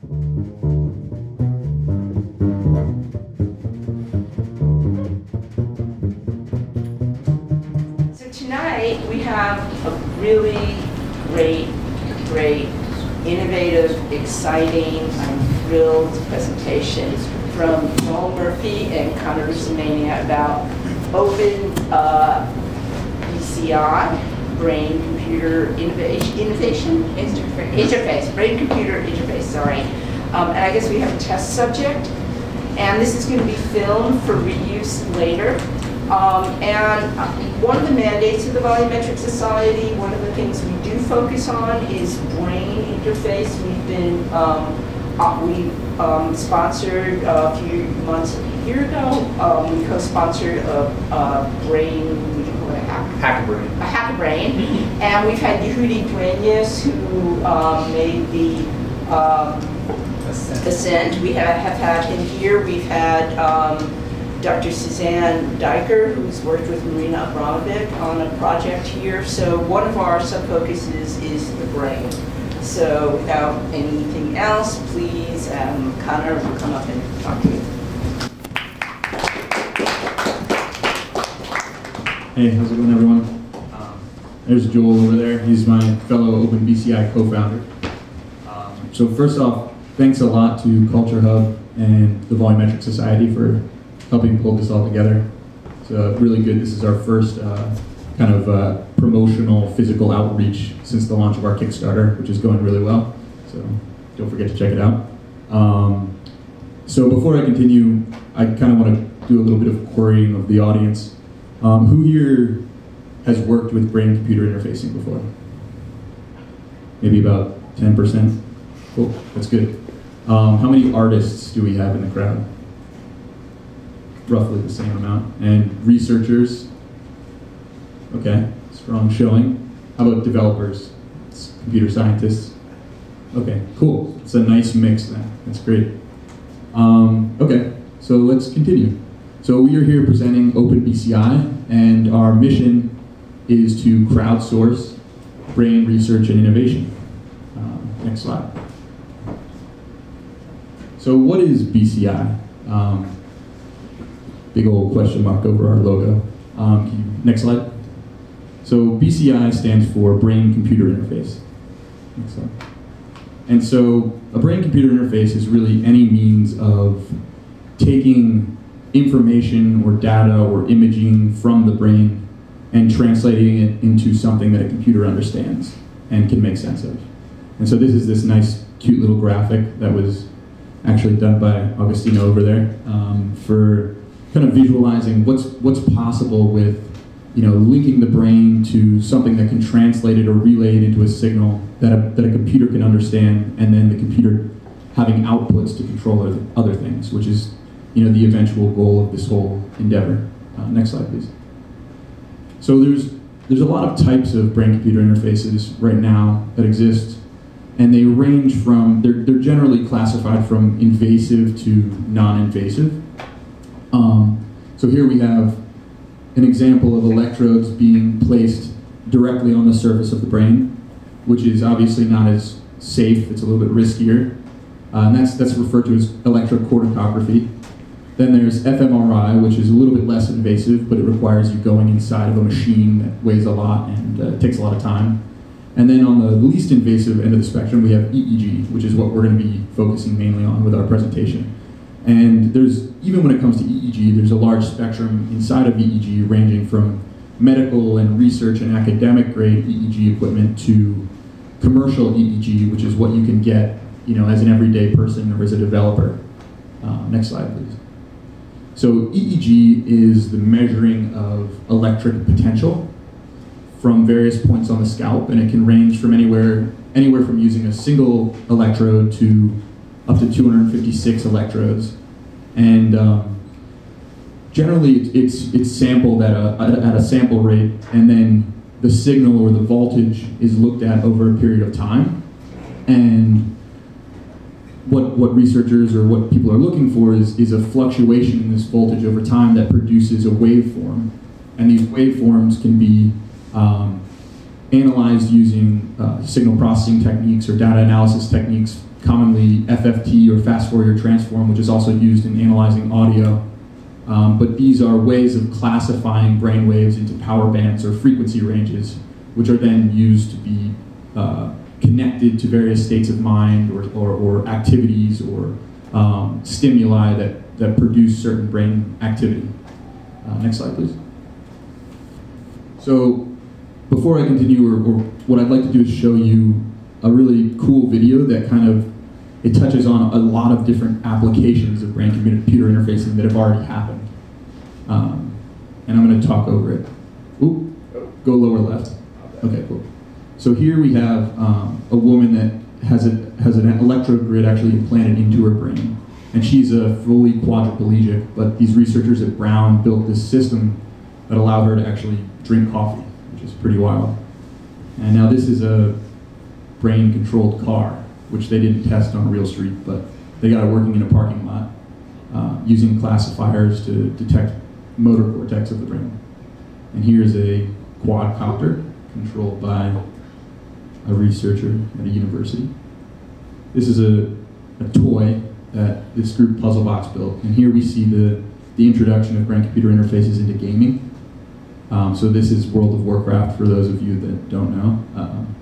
So tonight, we have a really great, great, innovative, exciting, I'm thrilled presentation from Joel Murphy and Conor Russomanno about open uh, brain-computer innovation, innovation? Interface. Interface, brain-computer interface, sorry. Um, and I guess we have a test subject. And this is going to be filmed for reuse later. Um, and uh, one of the mandates of the Volumetric Society, one of the things we do focus on is brain interface. We've been, um, uh, we um, sponsored a few months, a year ago, um, we co-sponsored a, a brain, you call it, a hack? A hackabrain, and we've had Yehuda Duenyas, who um, made the um, Ascent. We have, have had in here. We've had um, Dr. Suzanne Dikker, who's worked with Marina Abramovic on a project here. So one of our sub-focuses is the brain. So without anything else, please, um, Conor will come up and talk to you. Hey, how's it going, everyone? Um, There's Joel over there. He's my fellow OpenBCI co-founder. Um, So first off, thanks a lot to Culture Hub and the Volumetric Society for helping pull this all together. It's uh, really good. This is our first uh, kind of uh, promotional physical outreach since the launch of our Kickstarter, which is going really well. So don't forget to check it out. Um, so before I continue, I kind of want to do a little bit of querying of the audience. Um, who here has worked with brain-computer interfacing before? Maybe about 10%? Cool, that's good. Um, how many artists do we have in the crowd? Roughly the same amount. And researchers? Okay, strong showing. How about developers? S- Computer scientists? Okay, cool. It's a nice mix then. That's great. Um, okay, so let's continue. So we are here presenting OpenBCI, and our mission is to crowdsource brain research and innovation. Um, next slide. So what is BCI? Um, big old question mark over our logo. Um, you- next slide. So BCI stands for Brain-Computer Interface. Next slide. And so a brain-computer interface is really any means of taking information or data or imaging from the brain and translating it into something that a computer understands and can make sense of. And so this is this nice, cute little graphic that was actually done by Augustino over there um, for kind of visualizing what's what's possible with you know linking the brain to something that can translate it or relay it into a signal that a, that a computer can understand, and then the computer having outputs to control other, other things, which is you know the eventual goal of this whole endeavor. Uh, next slide, please. So there's there's a lot of types of brain-computer interfaces right now that exist, and they range from they're they're generally classified from invasive to non-invasive. Um, so here we have an example of electrodes being placed directly on the surface of the brain, which is obviously not as safe. It's a little bit riskier, uh, and that's that's referred to as electrocorticography. Then there's fMRI, which is a little bit less invasive, but it requires you going inside of a machine that weighs a lot and uh, takes a lot of time. And then on the least invasive end of the spectrum, we have EEG, which is what we're going to be focusing mainly on with our presentation. And there's, even when it comes to EEG, there's a large spectrum inside of EEG ranging from medical and research and academic grade EEG equipment to commercial EEG, which is what you can get, you know, as an everyday person or as a developer. Uh, next slide, please. So EEG is the measuring of electric potential from various points on the scalp, and it can range from anywhere anywhere from using a single electrode to up to 256 electrodes. And um, generally, it's it's sampled at a at a sample rate, and then the signal or the voltage is looked at over a period of time, and what, what researchers or what people are looking for is, is a fluctuation in this voltage over time that produces a waveform. And these waveforms can be um, analyzed using uh, signal processing techniques or data analysis techniques commonly FFT or fast Fourier transform, which is also used in analyzing audio. Um, but these are ways of classifying brain waves into power bands or frequency ranges, which are then used to be uh, connected to various states of mind or, or, or activities or um, stimuli that, that produce certain brain activity. Uh, next slide, please. So before I continue, or, or what I'd like to do is show you a really cool video that kind of it touches on a lot of different applications of brain computer interfacing that have already happened. Um, and I'm going to talk over it. Oop, go lower left. Okay, cool. So here we have um, a woman that has a has an electrode grid actually implanted into her brain, and she's a fully quadriplegic. But these researchers at Brown built this system that allowed her to actually drink coffee, which is pretty wild. And now this is a brain-controlled car, which they didn't test on a real street, but they got it working in a parking lot uh, using classifiers to detect motor cortex of the brain. And here's a quadcopter controlled by a researcher at a university. This is a, a toy that this group Puzzlebox built. And here we see the, the introduction of brain-computer interfaces into gaming. Um, so this is World of Warcraft for those of you that don't know. Um,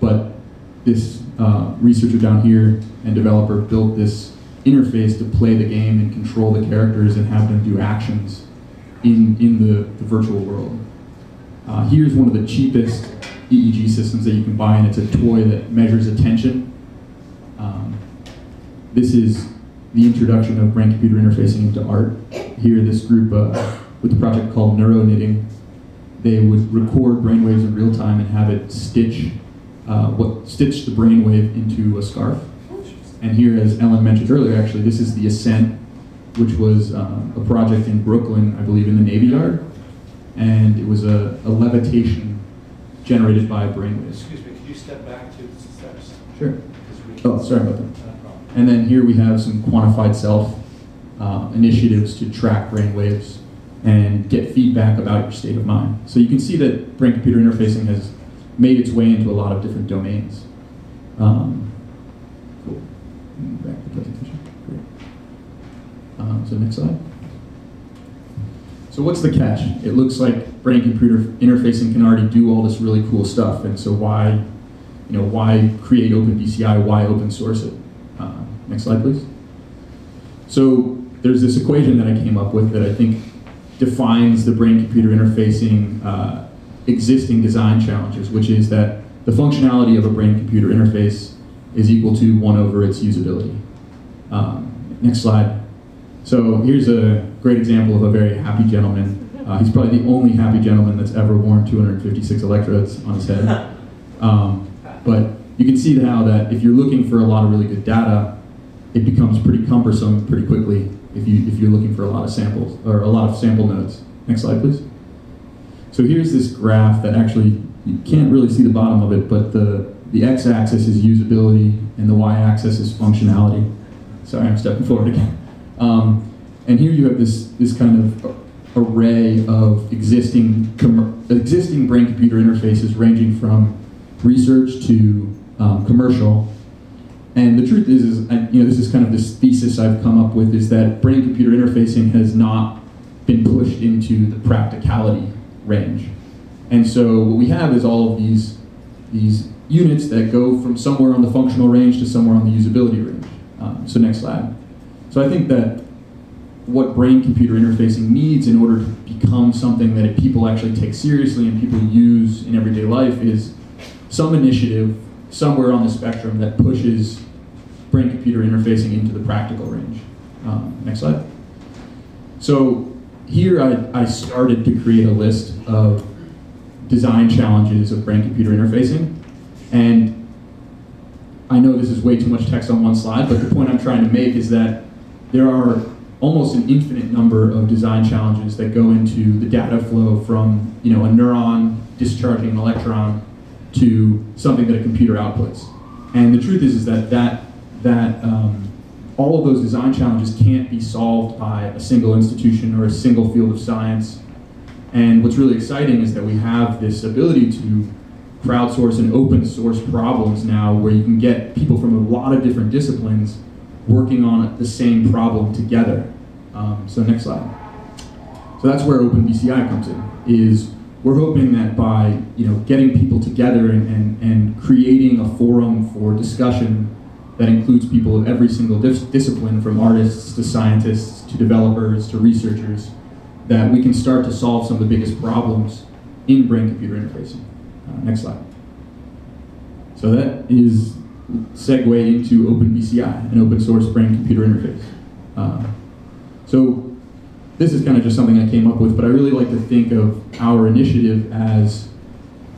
but this uh, researcher down here and developer built this interface to play the game and control the characters and have them do actions in, in the, the virtual world. Uh, here's one of the cheapest EEG systems that you can buy, and it's a toy that measures attention. Um, this is the introduction of brain-computer interfacing into art. Here, this group uh, with a project called Neuro Knitting, they would record brainwaves in real time and have it stitch uh, what stitch the brainwave into a scarf. And here, as Ellen mentioned earlier, actually, this is the Ascent, which was um, a project in Brooklyn, I believe, in the Navy Yard and it was a, a levitation generated by brainwaves. Excuse me, could you step back to the steps? Sure. Oh, sorry about that. And then here we have some quantified self uh, initiatives to track brainwaves and get feedback about your state of mind. So you can see that brain-computer interfacing has made its way into a lot of different domains. Um, cool. Back to the presentation. Great. Um, so next slide. So what's the catch? It looks like brain-computer interfacing can already do all this really cool stuff, and so why, you know, why create OpenBCI? Why open source it? Uh, next slide, please. So there's this equation that I came up with that I think defines the brain-computer interfacing uh, existing design challenges, which is that the functionality of a brain-computer interface is equal to one over its usability. Um, next slide. So here's a great example of a very happy gentleman. Uh, he's probably the only happy gentleman that's ever worn 256 electrodes on his head. Um, but you can see how that if you're looking for a lot of really good data, it becomes pretty cumbersome pretty quickly if, you, if you're looking for a lot of samples, or a lot of sample nodes. Next slide, please. So here's this graph that actually, you can't really see the bottom of it, but the, the x-axis is usability and the y-axis is functionality. Sorry, I'm stepping forward again. Um, and here you have this, this kind of array of existing, existing brain-computer interfaces ranging from research to um, commercial. And the truth is, is I, you know, this is kind of this thesis I've come up with, is that brain-computer interfacing has not been pushed into the practicality range. And so what we have is all of these, these units that go from somewhere on the functional range to somewhere on the usability range. Um, so next slide. So I think that what brain-computer interfacing needs in order to become something that people actually take seriously and people use in everyday life is some initiative somewhere on the spectrum that pushes brain-computer interfacing into the practical range. Um, next slide. So here I, I started to create a list of design challenges of brain-computer interfacing. And I know this is way too much text on one slide, but the point I'm trying to make is that there are almost an infinite number of design challenges that go into the data flow from you know, a neuron discharging an electron to something that a computer outputs. And the truth is, is that, that, that um, all of those design challenges can't be solved by a single institution or a single field of science. And what's really exciting is that we have this ability to crowdsource and open source problems now where you can get people from a lot of different disciplines working on the same problem together. Um, so next slide. So that's where OpenBCI comes in, is we're hoping that by you know getting people together and, and, and creating a forum for discussion that includes people of every single dis discipline, from artists to scientists to developers to researchers, that we can start to solve some of the biggest problems in brain-computer interfacing. Uh, next slide. So that is segue into OpenBCI, an open source brain-computer interface. Uh, so this is kind of just something I came up with, but I really like to think of our initiative as,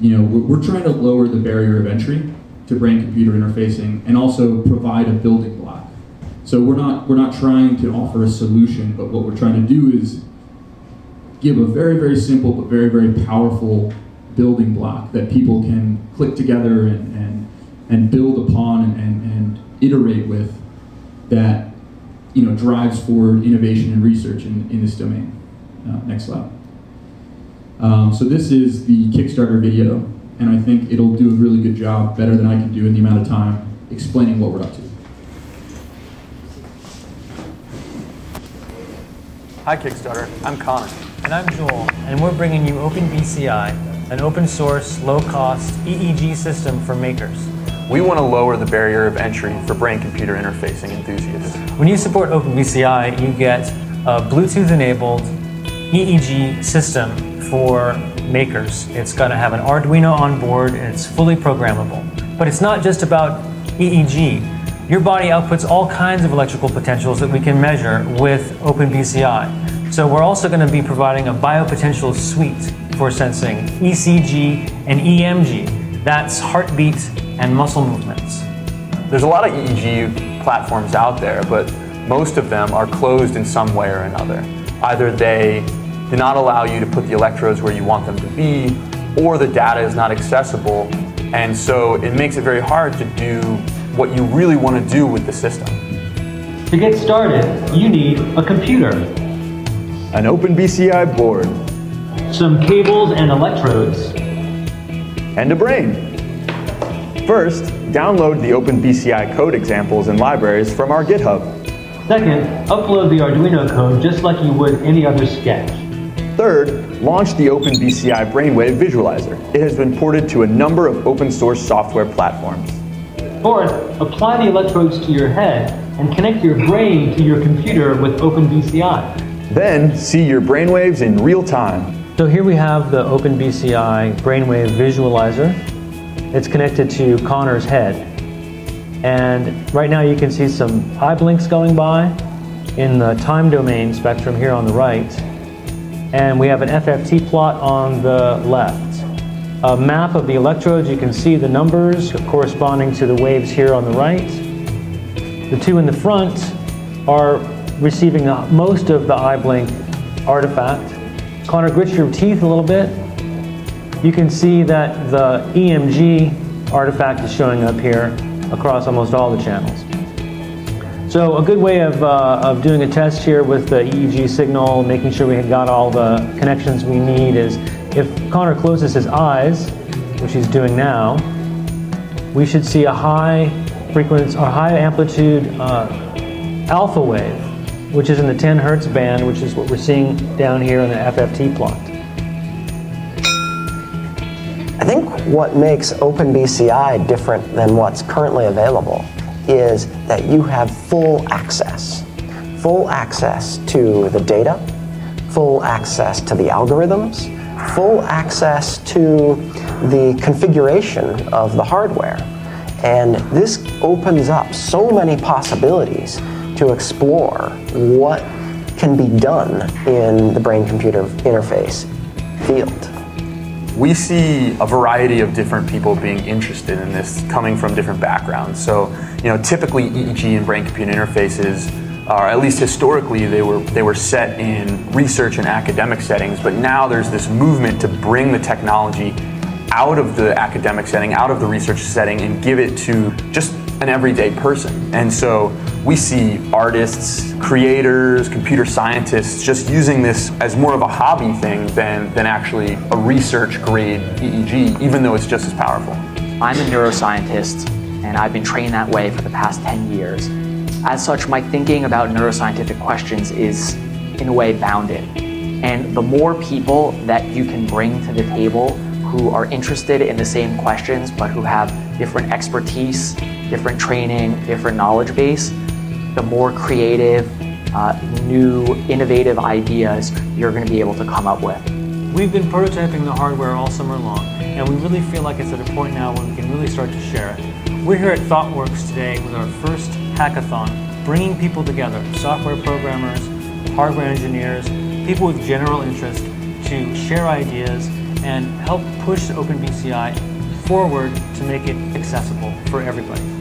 you know, we're, we're trying to lower the barrier of entry to brain-computer interfacing and also provide a building block. So we're not, we're not trying to offer a solution, but what we're trying to do is give a very, very simple but very, very powerful building block that people can click together and, and, build upon and, and, and iterate with that you know, drives forward innovation and research in, in this domain. Uh, next slide. Um, so this is the Kickstarter video, and I think it'll do a really good job, better than I can do in the amount of time, explaining what we're up to. Hi Kickstarter, I'm Conor. And I'm Joel, and we're bringing you OpenBCI, an open source, low cost EEG system for makers. We want to lower the barrier of entry for brain-computer interfacing enthusiasts. When you support OpenBCI, you get a Bluetooth-enabled EEG system for makers. It's going to have an Arduino on board and it's fully programmable. But it's not just about EEG. Your body outputs all kinds of electrical potentials that we can measure with OpenBCI. So we're also going to be providing a biopotential suite for sensing ECG and EMG. That's heartbeat and muscle movements. There's a lot of EEG platforms out there, but most of them are closed in some way or another. Either they do not allow you to put the electrodes where you want them to be, or the data is not accessible, and so it makes it very hard to do what you really want to do with the system. To get started, you need a computer, An OpenBCI board, some cables and electrodes, and a brain. First, download the OpenBCI code examples and libraries from our GitHub. Second, upload the Arduino code just like you would any other sketch. Third, launch the OpenBCI Brainwave Visualizer. It has been ported to a number of open source software platforms. Fourth, apply the electrodes to your head and connect your brain to your computer with OpenBCI. Then, see your brainwaves in real time. So here we have the OpenBCI Brainwave Visualizer. It's connected to Conor's head. And right now you can see some eye blinks going by in the time domain spectrum here on the right. And we have an FFT plot on the left. A map of the electrodes, you can see the numbers corresponding to the waves here on the right. The two in the front are receiving most of the eye blink artifact. Conor, grit your teeth a little bit you can see that the EMG artifact is showing up here across almost all the channels. So a good way of, uh, of doing a test here with the EEG signal, making sure we got all the connections we need is if Conor closes his eyes, which he's doing now, we should see a high frequency or high amplitude uh, alpha wave, which is in the 10 hertz band, which is what we're seeing down here in the FFT plot. What makes OpenBCI different than what's currently available is that you have full access. Full access to the data, full access to the algorithms, full access to the configuration of the hardware. And this opens up so many possibilities to explore what can be done in the brain-computer interface field we see a variety of different people being interested in this coming from different backgrounds. So, you know, typically EEG and brain-computer interfaces are, at least historically, they were, they were set in research and academic settings, but now there's this movement to bring the technology out of the academic setting, out of the research setting, and give it to just an everyday person. And so we see artists, creators, computer scientists just using this as more of a hobby thing than, than actually a research grade EEG, even though it's just as powerful. I'm a neuroscientist, and I've been trained that way for the past 10 years. As such, my thinking about neuroscientific questions is, in a way, bounded. And the more people that you can bring to the table who are interested in the same questions, but who have different expertise, different training, different knowledge base, the more creative, uh, new, innovative ideas you're going to be able to come up with. We've been prototyping the hardware all summer long, and we really feel like it's at a point now where we can really start to share it. We're here at ThoughtWorks today with our first hackathon, bringing people together, software programmers, hardware engineers, people with general interest to share ideas and help push OpenBCI forward to make it accessible for everybody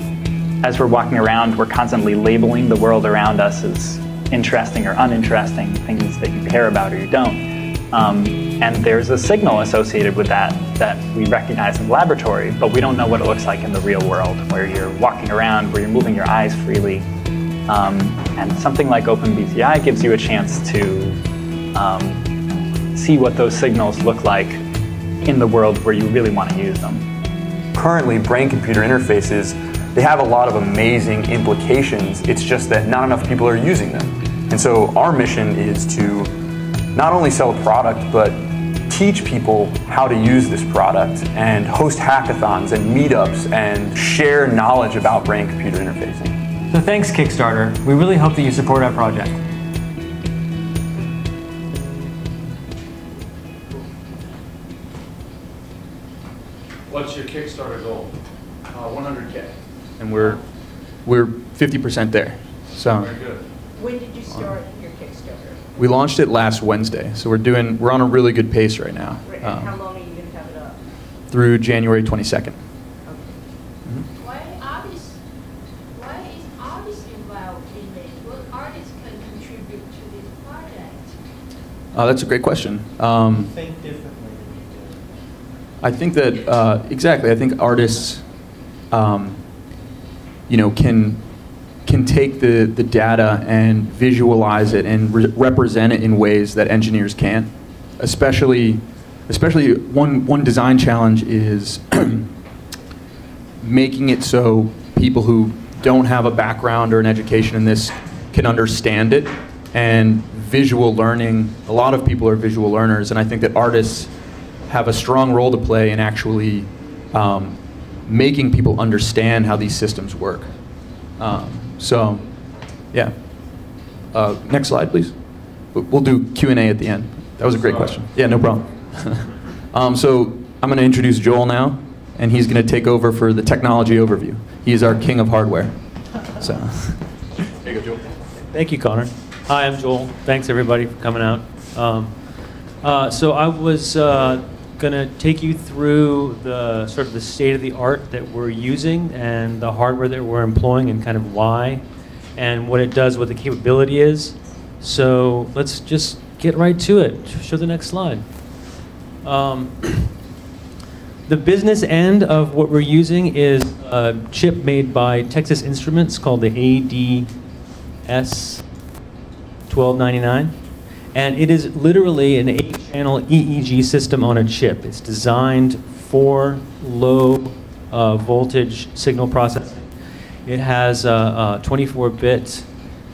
as we're walking around, we're constantly labeling the world around us as interesting or uninteresting, things that you care about or you don't. Um, and there's a signal associated with that that we recognize in the laboratory, but we don't know what it looks like in the real world, where you're walking around, where you're moving your eyes freely. Um, and something like OpenBCI gives you a chance to um, see what those signals look like in the world where you really want to use them. Currently, brain-computer interfaces they have a lot of amazing implications. It's just that not enough people are using them. And so our mission is to not only sell a product, but teach people how to use this product and host hackathons and meetups and share knowledge about brain-computer interfacing. So thanks Kickstarter. We really hope that you support our project. What's your Kickstarter goal? Uh, 100K. And we're, we're 50% there. So Very good. When did you start your Kickstarter? we launched it last Wednesday. So we're doing, we're on a really good pace right now. And um, how long are you going to have it up? Through January 22nd. Why artists? Why is artists involved in it? What artists can contribute to this project? Uh, that's a great question. Um, Think differently than you did. I think that uh, exactly. I think artists, um, you know, can can take the the data and visualize it and re- represent it in ways that engineers can't. Especially, especially one one design challenge is making it so people who don't have a background or an education in this can understand it and visual learning a lot of people are visual learners and i think that artists have a strong role to play in actually um, making people understand how these systems work. Um, so yeah. Uh, next slide please. We'll do q&a at the end. That was a great question. Yeah no problem. Um, so i'm going to introduce joel now and he's going to take over for the technology overview. He is our king of hardware. So. There you go joel. Thank you, Conor. Hi, I'm Joel. Thanks, everybody, for coming out. Um, uh, so I was uh, going to take you through the sort of the state of the art that we're using and the hardware that we're employing and kind of why and what it does, what the capability is. So let's just get right to it. Show the next slide. Um, the business end of what we're using is a chip made by Texas Instruments called the ADS 1299. And it is literally an eight channel EEG system on a chip. It's designed for low uh, voltage signal processing. It has a 24 bit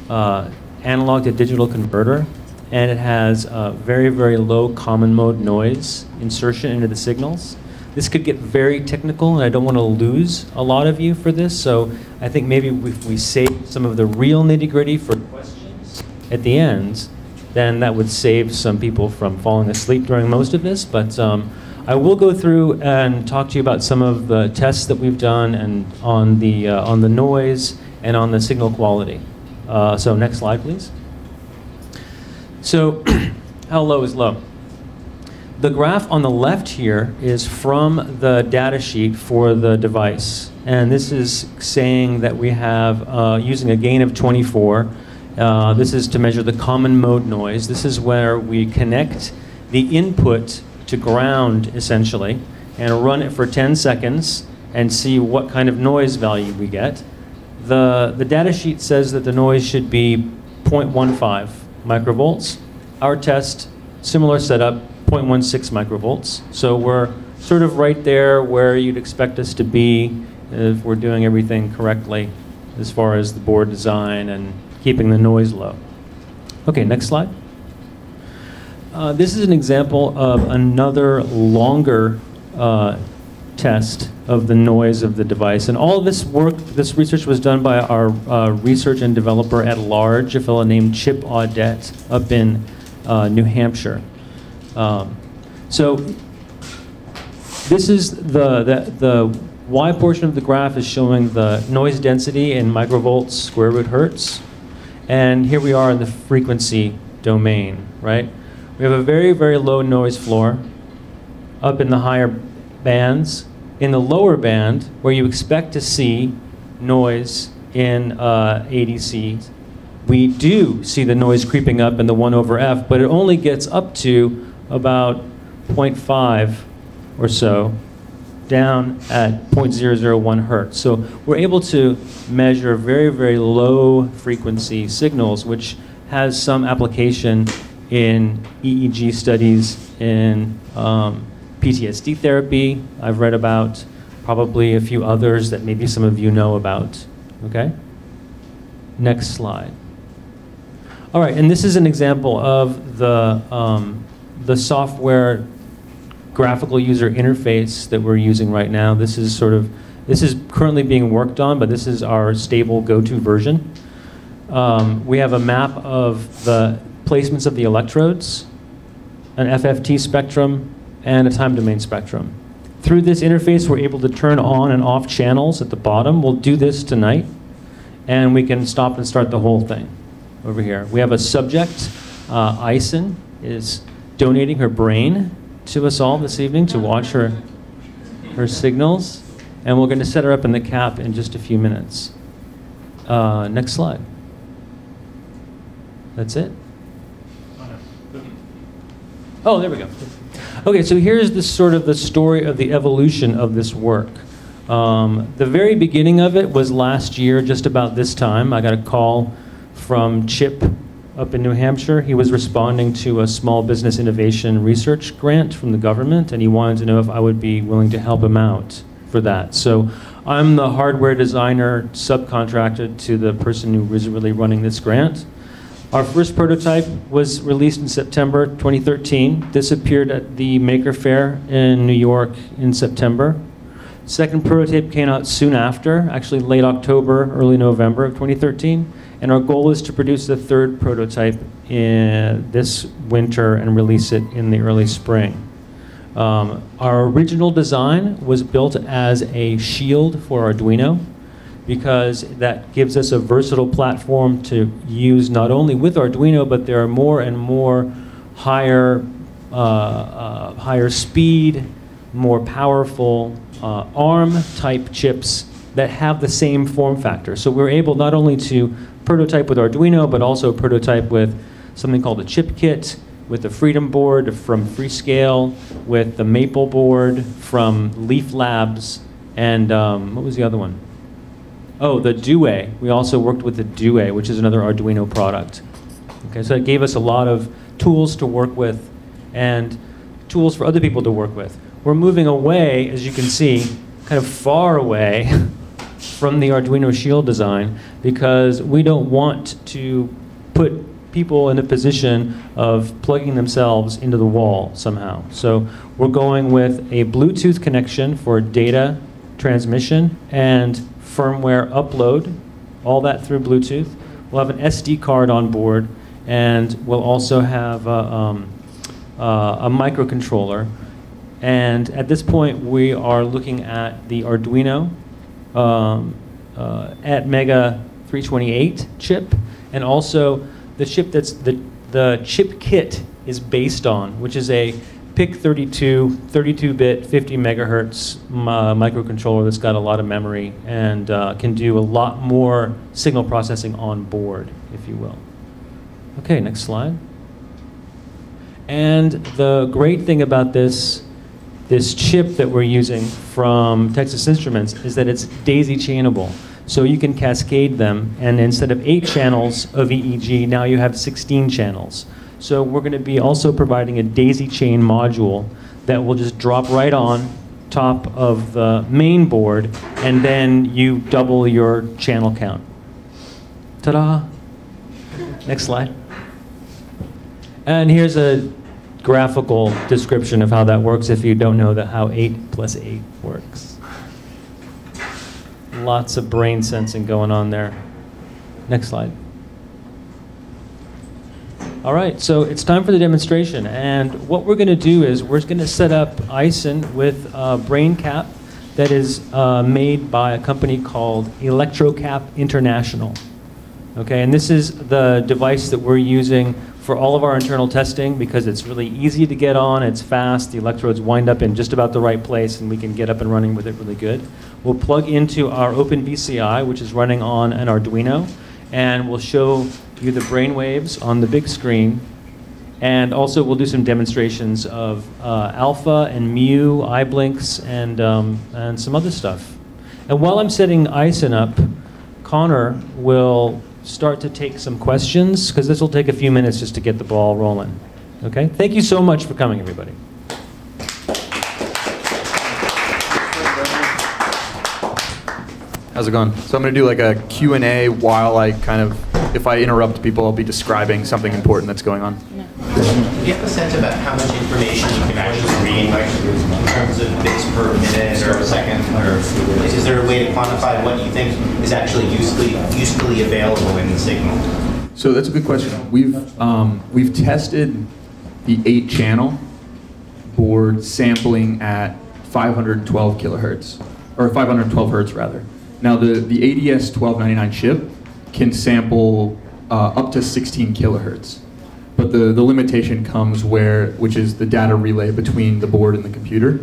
uh, analog to digital converter, and it has very, very low common mode noise insertion into the signals. This could get very technical, and I don't want to lose a lot of you for this, so I think maybe if we save some of the real nitty gritty for questions at the end, then that would save some people from falling asleep during most of this. But um, I will go through and talk to you about some of the tests that we've done and on the uh, on the noise and on the signal quality. Uh, so next slide, please. So how low is low? The graph on the left here is from the data sheet for the device. And this is saying that we have, uh, using a gain of 24, uh, this is to measure the common mode noise. This is where we connect the input to ground, essentially, and run it for 10 seconds and see what kind of noise value we get. the, the data sheet says that the noise should be 0.15 microvolts. Our test, similar setup, 0.16 microvolts. So we're sort of right there where you'd expect us to be if we're doing everything correctly as far as the board design and keeping the noise low. Okay, next slide. Uh, this is an example of another longer uh, test of the noise of the device. And all this work, this research was done by our uh, research and developer at large, a fellow named Chip Audette up in uh, New Hampshire. Um, so this is the, the, the Y portion of the graph is showing the noise density in microvolts square root hertz. And here we are in the frequency domain, right? We have a very, very low noise floor up in the higher bands. In the lower band, where you expect to see noise in uh, ADCs, we do see the noise creeping up in the 1 over F, but it only gets up to about 0.5 or so down at 0.001 hertz. So we're able to measure very, very low frequency signals, which has some application in EEG studies, in um, PTSD therapy. I've read about probably a few others that maybe some of you know about. Okay? Next slide. All right, and this is an example of the, um, the software graphical user interface that we're using right now. This is sort of, this is currently being worked on, but this is our stable go-to version. Um, we have a map of the placements of the electrodes, an FFT spectrum, and a time domain spectrum. Through this interface, we're able to turn on and off channels at the bottom. We'll do this tonight, and we can stop and start the whole thing over here. We have a subject, uh, Ison, is donating her brain to us all this evening to watch her, her signals, and we're going to set her up in the cap in just a few minutes. Uh, next slide. That's it. Oh, there we go. Okay, so here's the sort of the story of the evolution of this work. Um, the very beginning of it was last year, just about this time. I got a call from Chip up in New Hampshire. He was responding to a small business innovation research grant from the government, and he wanted to know if I would be willing to help him out for that. So I'm the hardware designer subcontracted to the person who was really running this grant. Our first prototype was released in September 2013. This appeared at the Maker Faire in New York in September. Second prototype came out soon after, actually late October, early November of 2013. And our goal is to produce the third prototype in this winter and release it in the early spring. Um, our original design was built as a shield for Arduino because that gives us a versatile platform to use not only with Arduino, but there are more and more higher, uh, uh, higher speed, more powerful uh, ARM type chips that have the same form factor. So we're able not only to prototype with Arduino, but also prototype with something called a chipKIT, with the Freedom board from Freescale, with the Maple board from Leaf Labs, and um, what was the other one? Oh, the Due. We also worked with the Due, which is another Arduino product. Okay, so it gave us a lot of tools to work with and tools for other people to work with. We're moving away, as you can see, kind of far away from the Arduino Shield design because we don't want to put people in a position of plugging themselves into the wall somehow. So we're going with a Bluetooth connection for data transmission and firmware upload, all that through Bluetooth. We'll have an SD card on board, and we'll also have a, um, uh, a microcontroller. And at this point, we are looking at the Arduino um, uh, Atmega 328 chip, and also the chip that's the, the chipKIT is based on, which is a PIC32, 32-bit, 50 megahertz uh, microcontroller that's got a lot of memory and uh, can do a lot more signal processing on board, if you will. Okay, next slide. And the great thing about this, this chip that we're using from Texas Instruments is that it's daisy chainable. So you can cascade them, and instead of eight channels of EEG, now you have 16 channels. So we're going to be also providing a daisy chain module that will just drop right on top of the main board, and then you double your channel count. Ta-da! Next slide. And here's a graphical description of how that works if you don't know that how 8 plus 8 works. Lots of brain sensing going on there. Next slide. All right, so it's time for the demonstration. And what we're going to do is we're going to set up ISIN with a brain cap that is uh, made by a company called ElectroCap International. Okay, and this is the device that we're using for all of our internal testing because it's really easy to get on, it's fast, the electrodes wind up in just about the right place, and we can get up and running with it really good. We'll plug into our Open OpenBCI, which is running on an Arduino, and we'll show you the brain waves on the big screen. And also, we'll do some demonstrations of uh, alpha and mu, eye blinks, and, um, and some other stuff. And while I'm setting ISIN up, Conor will start to take some questions because this will take a few minutes just to get the ball rolling. Okay? Thank you so much for coming, everybody. How's it going? So I'm going to do like a Q&A while I kind of, if I interrupt people, I'll be describing something important that's going on. Do you have a sense about how much information you can actually read like, in terms of bits per minute or second? Or is there a way to quantify what you think is actually usefully, usefully available in the signal? So that's a good question. We've, um, we've tested the eight channel board sampling at 512 kilohertz, or 512 hertz rather. Now the, the ADS 1299 chip can sample uh, up to 16 kilohertz. But the, the limitation comes where, which is the data relay between the board and the computer.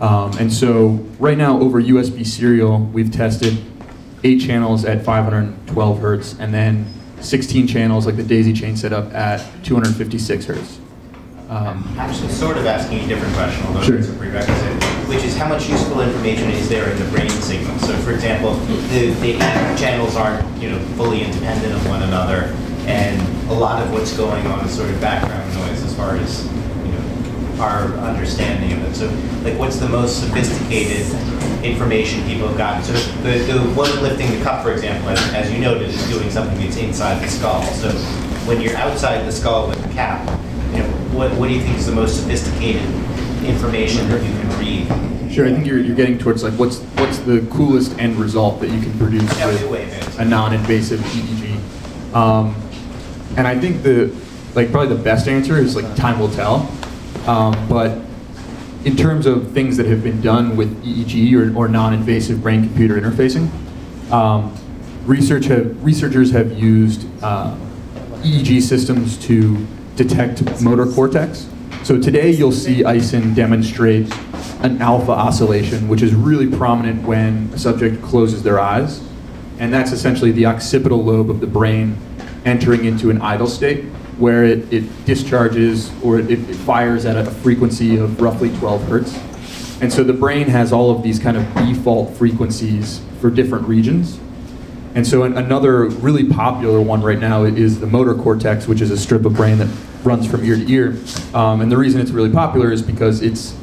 Um, and so right now over USB serial, we've tested eight channels at 512 hertz and then 16 channels like the daisy chain setup at 256 hertz. Um, Actually, sort of asking a different question, although Sure. it's a prerequisite, which is how much useful information is there in the brain signal? So, for example, the, the channels aren't, you know, fully independent of one another, and a lot of what's going on is sort of background noise as far as, you know, our understanding of it. So, like, what's the most sophisticated information people have gotten? So, the, the one lifting the cup, for example, as, as you noted, is doing something that's inside the skull. So, when you're outside the skull with the cap, you know, what, what do you think is the most sophisticated information that you can read? Sure, I think you're, you're getting towards like what's what's the coolest end result that you can produce with either way, man. a non-invasive EEG. Um, and I think the like probably the best answer is like time will tell. Um, but in terms of things that have been done with EEG or, or non-invasive brain-computer interfacing, um, research have, researchers have used uh, EEG systems to detect motor cortex. So today you'll see ISIN demonstrate an alpha oscillation, which is really prominent when a subject closes their eyes. And that's essentially the occipital lobe of the brain entering into an idle state where it, it discharges or it, it fires at a frequency of roughly 12 hertz. And so the brain has all of these kind of default frequencies for different regions. And so an, another really popular one right now is the motor cortex, which is a strip of brain that runs from ear to ear. Um, and the reason it's really popular is because it's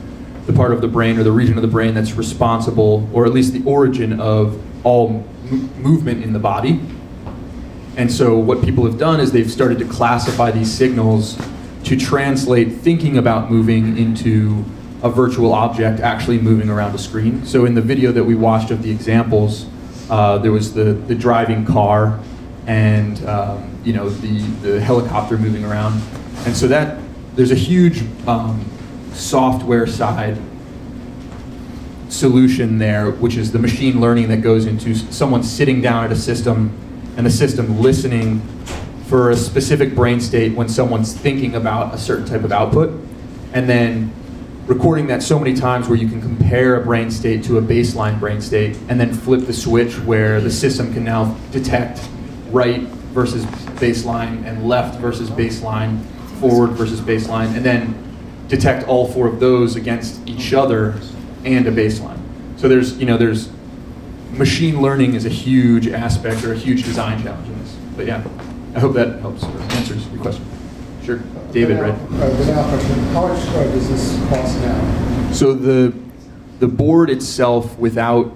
the part of the brain or the region of the brain that's responsible, or at least the origin of all movement in the body. And so what people have done is they've started to classify these signals to translate thinking about moving into a virtual object actually moving around a screen. So in the video that we watched of the examples, uh, there was the, the driving car and um, you know the, the helicopter moving around. And so that there's a huge um, software side solution there, which is the machine learning that goes into someone sitting down at a system and the system listening for a specific brain state when someone's thinking about a certain type of output, and then recording that so many times where you can compare a brain state to a baseline brain state, and then flip the switch where the system can now detect right versus baseline and left versus baseline, forward versus baseline, and then detect all four of those against each other and a baseline. So there's, you know, there's machine learning is a huge aspect or a huge design challenge in this. But yeah, I hope that helps or answers your question. Sure, David, right? Uh, the now question, how much uh, does this cost now? So the the board itself without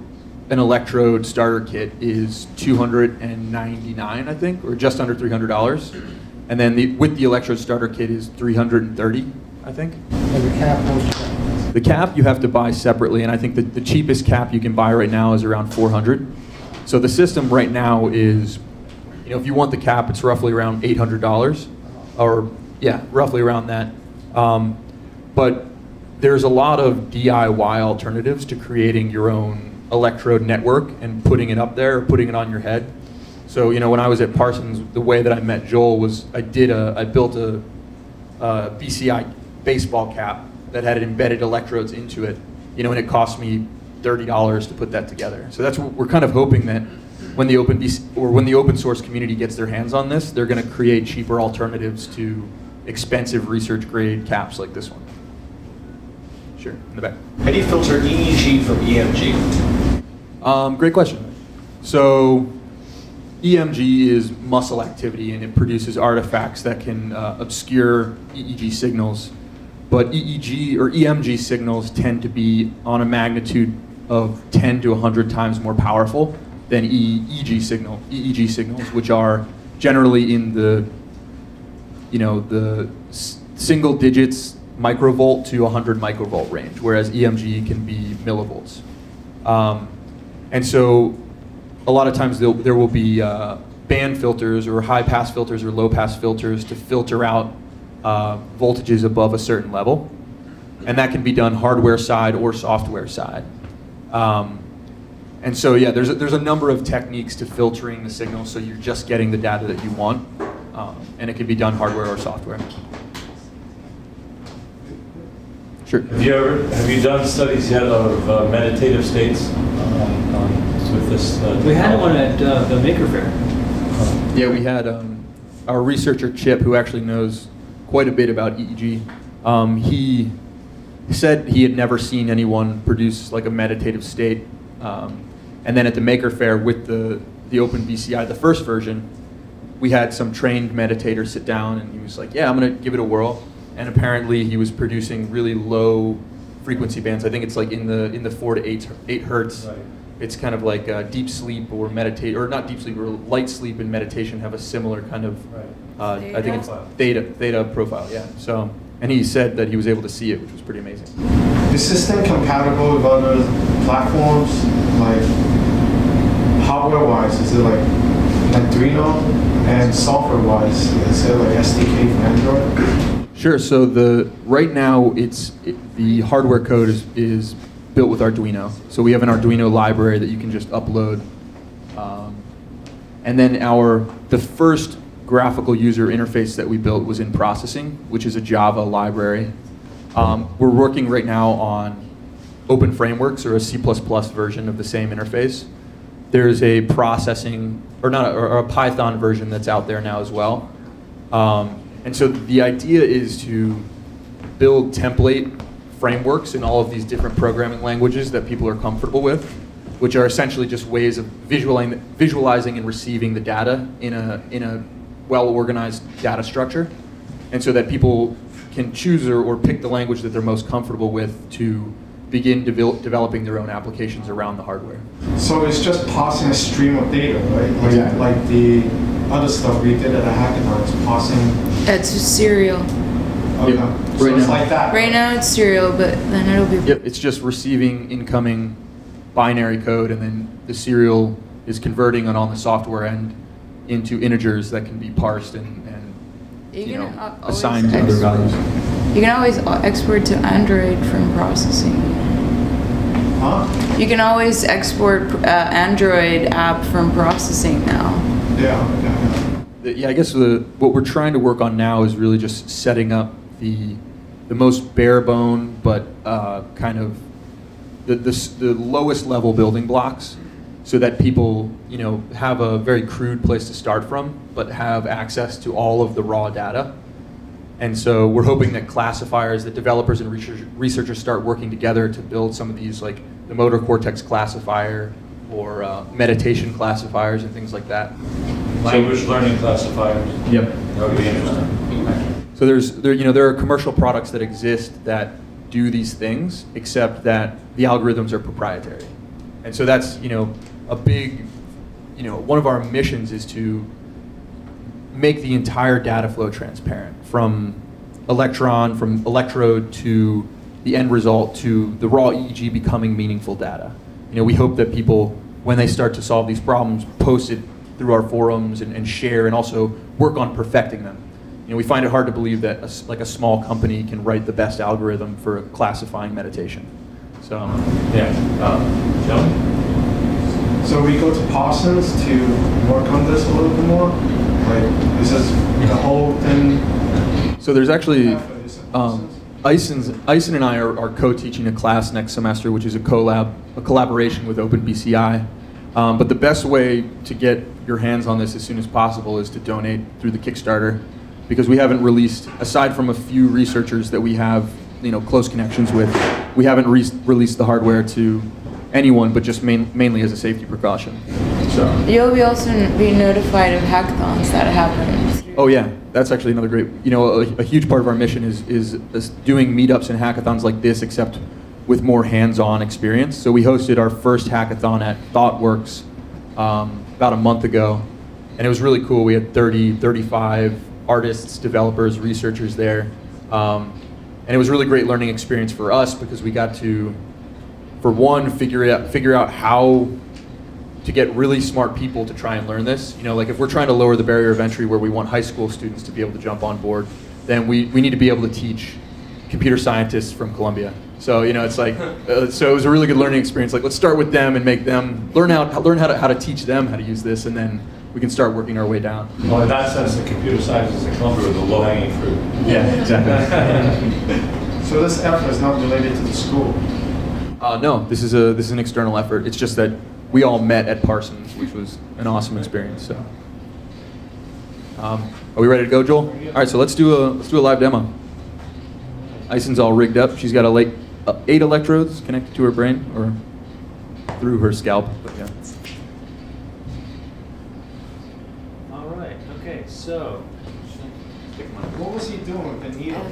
an electrode starter kit is 299 I think or just under $300 and then the, with the electrode starter kit is 330 I think And the cap, the cap you have to buy separately and I think that the cheapest cap you can buy right now is around 400 so the system right now is you know if you want the cap it's roughly around $800 or yeah roughly around that um, but there's a lot of DIY alternatives to creating your own electrode network and putting it up there, putting it on your head. So you know, when I was at Parsons, the way that I met Joel was I did a, I built a, a BCI baseball cap that had embedded electrodes into it. You know, and it cost me thirty dollars to put that together. So that's what we're kind of hoping that when the open BC, or when the open source community gets their hands on this, they're going to create cheaper alternatives to expensive research grade caps like this one. Sure, in the back. How do you filter EEG from EMG? Um, great question. So, EMG is muscle activity and it produces artifacts that can uh, obscure EEG signals. But EEG or EMG signals tend to be on a magnitude of 10 to 100 times more powerful than EEG signal, EEG signals, which are generally in the, you know, the single digits microvolt to 100 microvolt range, whereas EMG can be millivolts. Um, and so a lot of times there will be uh, band filters or high pass filters or low pass filters to filter out uh, voltages above a certain level. And that can be done hardware side or software side. Um, and so, yeah, there's a, there's a number of techniques to filtering the signal so you're just getting the data that you want. Um, and it can be done hardware or software. Sure. Have you ever, have you done studies yet of uh, meditative states um, on- with this? uh, We had one at uh, the Maker Faire. Yeah, we had um, our researcher Chip, who actually knows quite a bit about EEG. Um, he said he had never seen anyone produce like a meditative state. Um, and then at the Maker Faire with the the Open BCI, the first version, we had some trained meditator sit down, and he was like, "Yeah, I'm gonna give it a whirl." And apparently, he was producing really low frequency bands. I think it's like in the in the four to eight eight hertz. Right. It's kind of like uh, deep sleep or meditate, or not deep sleep, or light sleep and meditation have a similar kind of. Right. Uh, I think it's Theta? theta theta profile. Yeah. So, and he said that he was able to see it, which was pretty amazing. Is this thing compatible with other platforms, like hardware-wise? Is it like Arduino? And software-wise, is it like SDK for Android? Sure. So the right now it's it, the hardware code is is built with Arduino. So we have an Arduino library that you can just upload, um, and then our the first graphical user interface that we built was in processing, which is a Java library. Um, we're working right now on Open Frameworks or a C++ version of the same interface. There's a processing, or not, a, or a Python version that's out there now as well. Um, and so the idea is to build template frameworks in all of these different programming languages that people are comfortable with, which are essentially just ways of visualizing, visualizing and receiving the data in a, in a well-organized data structure. And so that people can choose or, or pick the language that they're most comfortable with to begin devel- developing their own applications around the hardware. So it's just passing a stream of data, right? Like, Exactly. like the other stuff we did at a hackathon, it's passing. It's just serial. Okay. So Right it's now. like that. Right now it's serial, but then it'll be. Yep, it's just receiving incoming binary code, and then the serial is converting it on the software end into integers that can be parsed and, and You you know, assigned to other values. You can always export to Android from processing. Huh? You can always export uh, Android app from processing now. Yeah, okay, yeah. Yeah, I guess the, what we're trying to work on now is really just setting up the, the most bare bone, but uh, kind of the, the, the lowest level building blocks so that people, you know, have a very crude place to start from, but have access to all of the raw data. And so we're hoping that classifiers, that developers and researchers start working together to build some of these, like the motor cortex classifier, or uh, meditation classifiers and things like that. Language learning classifiers. Yep. That would be interesting. So there's there you know there are commercial products that exist that do these things, except that the algorithms are proprietary, and so that's you know a big you know one of our missions is to make the entire data flow transparent from electron from electrode to the end result to the raw EEG becoming meaningful data. You know we hope that people when they start to solve these problems post it through our forums and, and share and also work on perfecting them you know, we find it hard to believe that a like a small company can write the best algorithm for classifying meditation. So yeah, um. So we go to Parsons to work on this a little bit more. Like, is this the whole thing? So there's actually um, Ison's, Ison and I are, are co-teaching a class next semester, which is a collab, a collaboration with OpenBCI. Um, but the best way to get your hands on this as soon as possible is to donate through the Kickstarter because we haven't released, aside from a few researchers that we have, you know, close connections with, we haven't re released the hardware to anyone, but just main, mainly as a safety precaution. So. You'll be also be notified of hackathons that happen. Oh yeah, that's actually another great. You know, a, a huge part of our mission is, is is doing meetups and hackathons like this, except with more hands-on experience. So we hosted our first hackathon at ThoughtWorks um, about a month ago, and it was really cool. We had 30, 35 artists, developers, researchers there. Um, and it was a really great learning experience for us because we got to, for one, figure out, figure out how to get really smart people to try and learn this. You know, like if we're trying to lower the barrier of entry where we want high school students to be able to jump on board, then we, we need to be able to teach computer scientists from Columbia. So you know, it's like, uh, so it was a really good learning experience. Like, let's start with them and make them learn how learn how to how to teach them how to use this, and then we can start working our way down. Well, in that sense, the computer scientists in Columbia are the low-hanging fruit. Yeah, exactly. so this effort is not related to the school. Uh, no, this is a this is an external effort. It's just that we all met at Parsons, which was an awesome experience. So, um, are we ready to go, Joel? All right, so let's do a let's do a live demo. Ison's all rigged up. She's got a late, uh, eight electrodes connected to her brain or through her scalp. But yeah. All right. Okay. So. What was he doing with the needle?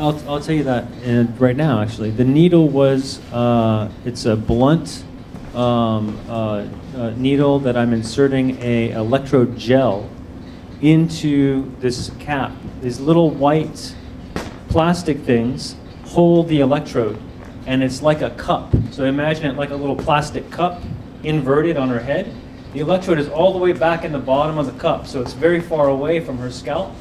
I'll, I'll tell you that uh, right now, actually. The needle was, uh, it's a blunt um, uh, uh, needle that I'm inserting a electrode gel into this cap. These little white plastic things hold the electrode, and it's like a cup. So imagine it like a little plastic cup inverted on her head. The electrode is all the way back in the bottom of the cup, so it's very far away from her scalp.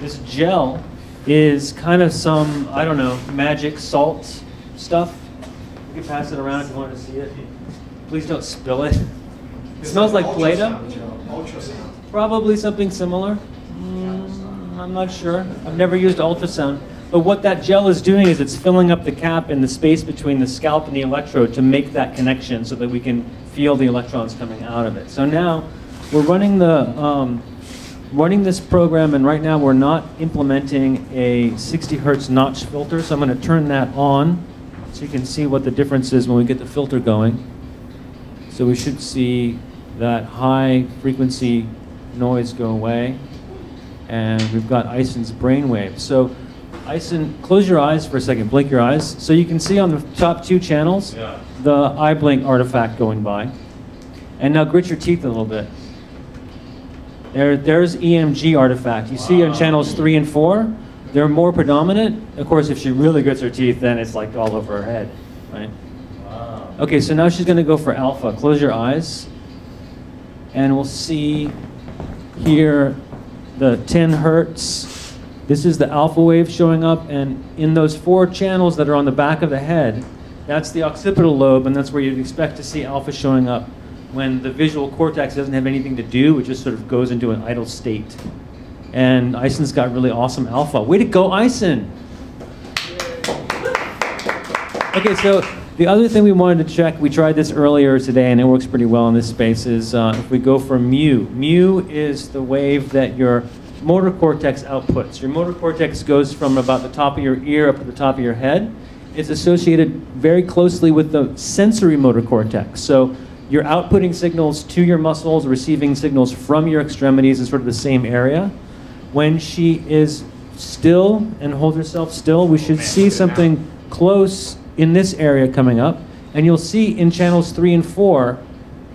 This gel is kind of some, I don't know, magic salt stuff. You can pass it around if you want to see it. Please don't spill it. It smells like Play-Doh. Probably something similar. Mm, I'm not sure. I've never used ultrasound. But what that gel is doing is it's filling up the cap in the space between the scalp and the electrode to make that connection so that we can feel the electrons coming out of it. So now we're running the um, running this program, and right now we're not implementing a 60 hertz notch filter. So I'm going to turn that on so you can see what the difference is when we get the filter going. So we should see that high frequency noise go away. And we've got Ison's brainwave. So Ison, close your eyes for a second, blink your eyes. So you can see on the top two channels Yeah. the eye blink artifact going by. And now grit your teeth a little bit. There, there's EMG artifact. You see on channels three and four, they're more predominant. Of course, if she really grits her teeth, then it's like all over her head, right? Okay, so now she's gonna go for alpha. Close your eyes. And we'll see here the 10 hertz. This is the alpha wave showing up, and in those four channels that are on the back of the head, that's the occipital lobe, and that's where you'd expect to see alpha showing up when the visual cortex doesn't have anything to do, it just sort of goes into an idle state. And Ison's got really awesome alpha. Way to go, Ison! Okay, so the other thing we wanted to check, we tried this earlier today and it works pretty well in this space, is uh, if we go for mu. Mu is the wave that your motor cortex outputs. Your motor cortex goes from about the top of your ear up to the top of your head. It's associated very closely with the sensory motor cortex. So you're outputting signals to your muscles, receiving signals from your extremities in sort of the same area. When she is still and holds herself still, we should see something close in this area coming up. And you'll see in channels three and four,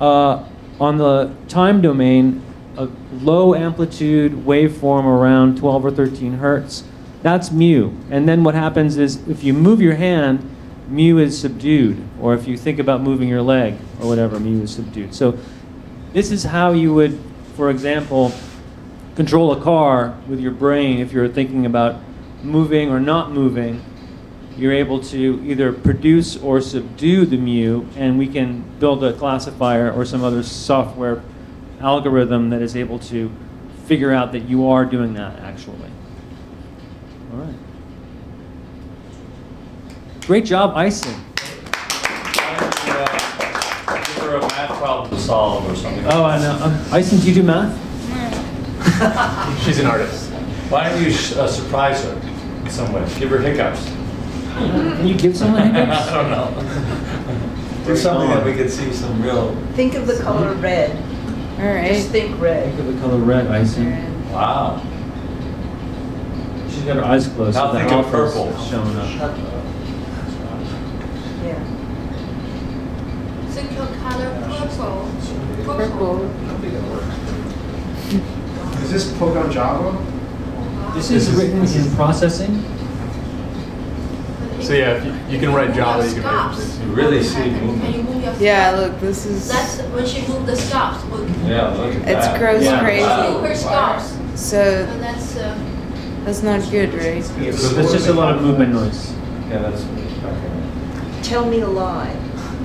uh, on the time domain, a low amplitude waveform around 12 or 13 hertz. That's mu. And then what happens is if you move your hand, mu is subdued. Or if you think about moving your leg or whatever, mu is subdued. So this is how you would, for example, control a car with your brain if you're thinking about moving or not moving. You're able to either produce or subdue the mu, and we can build a classifier or some other software algorithm that is able to figure out that you are doing that actually. All right. Great job Ison. Give a math problem to solve or something. Oh, I know. Um, Ison, do you do math? She's an artist. Why don't you uh, surprise her in some way? Give her hiccups. Can you give someone hiccups? I don't know. Do something that we could see some real. Think of the color red. All right. Just think red. Think of the color red Ison. Wow. She's got her eyes closed. Now so think of purple. Showing up. Yeah. Think of color purple. Purple. Is this program Java? This is written in processing. So yeah, if you, you can write Java, you can write You really see movement. move Yeah, look, this is. That's when she moved the stops. Look. Yeah, look at It's that. gross Yeah. crazy. Move her stops. So So that's uh, that's not good, right? So there's just a lot of movement noise. Yeah, that's. Okay. Tell me a lie.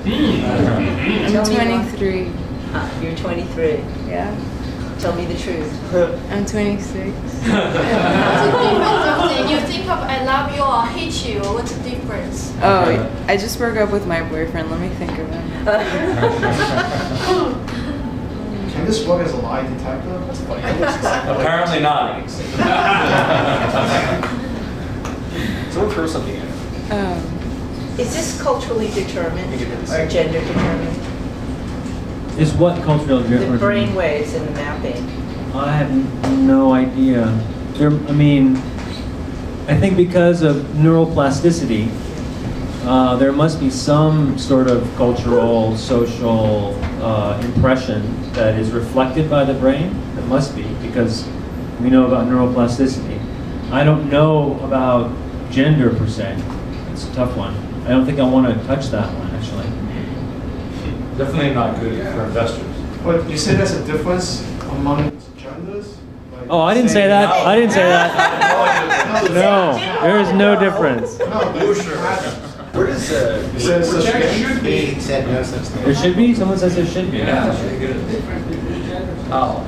I'm Tell me a lie. 23. Ah, You're 23. Yeah. Tell me the truth. I'm 26. what's the difference of the, you think of I love you or I hate you. What's the difference? Oh, I just broke up with my boyfriend. Let me think of it. Can this work as a lie detector? That's funny. Apparently not. Someone throw something in. Um, Is this culturally determined or gender determined? Is what cultural The brain waves and the mapping. I have no idea. There, I mean, I think because of neuroplasticity, uh, there must be some sort of cultural, social uh, impression that is reflected by the brain. It must be because we know about neuroplasticity. I don't know about gender per se. It's a tough one. I don't think I want to touch that one actually. Definitely not good for investors. But you say there's a difference among genders? Like, Oh, I didn't say that. I didn't say that. No, there is no difference. Where does uh, You said it's a They said no such thing. There should be. Someone says there should be. Yeah, should be good. oh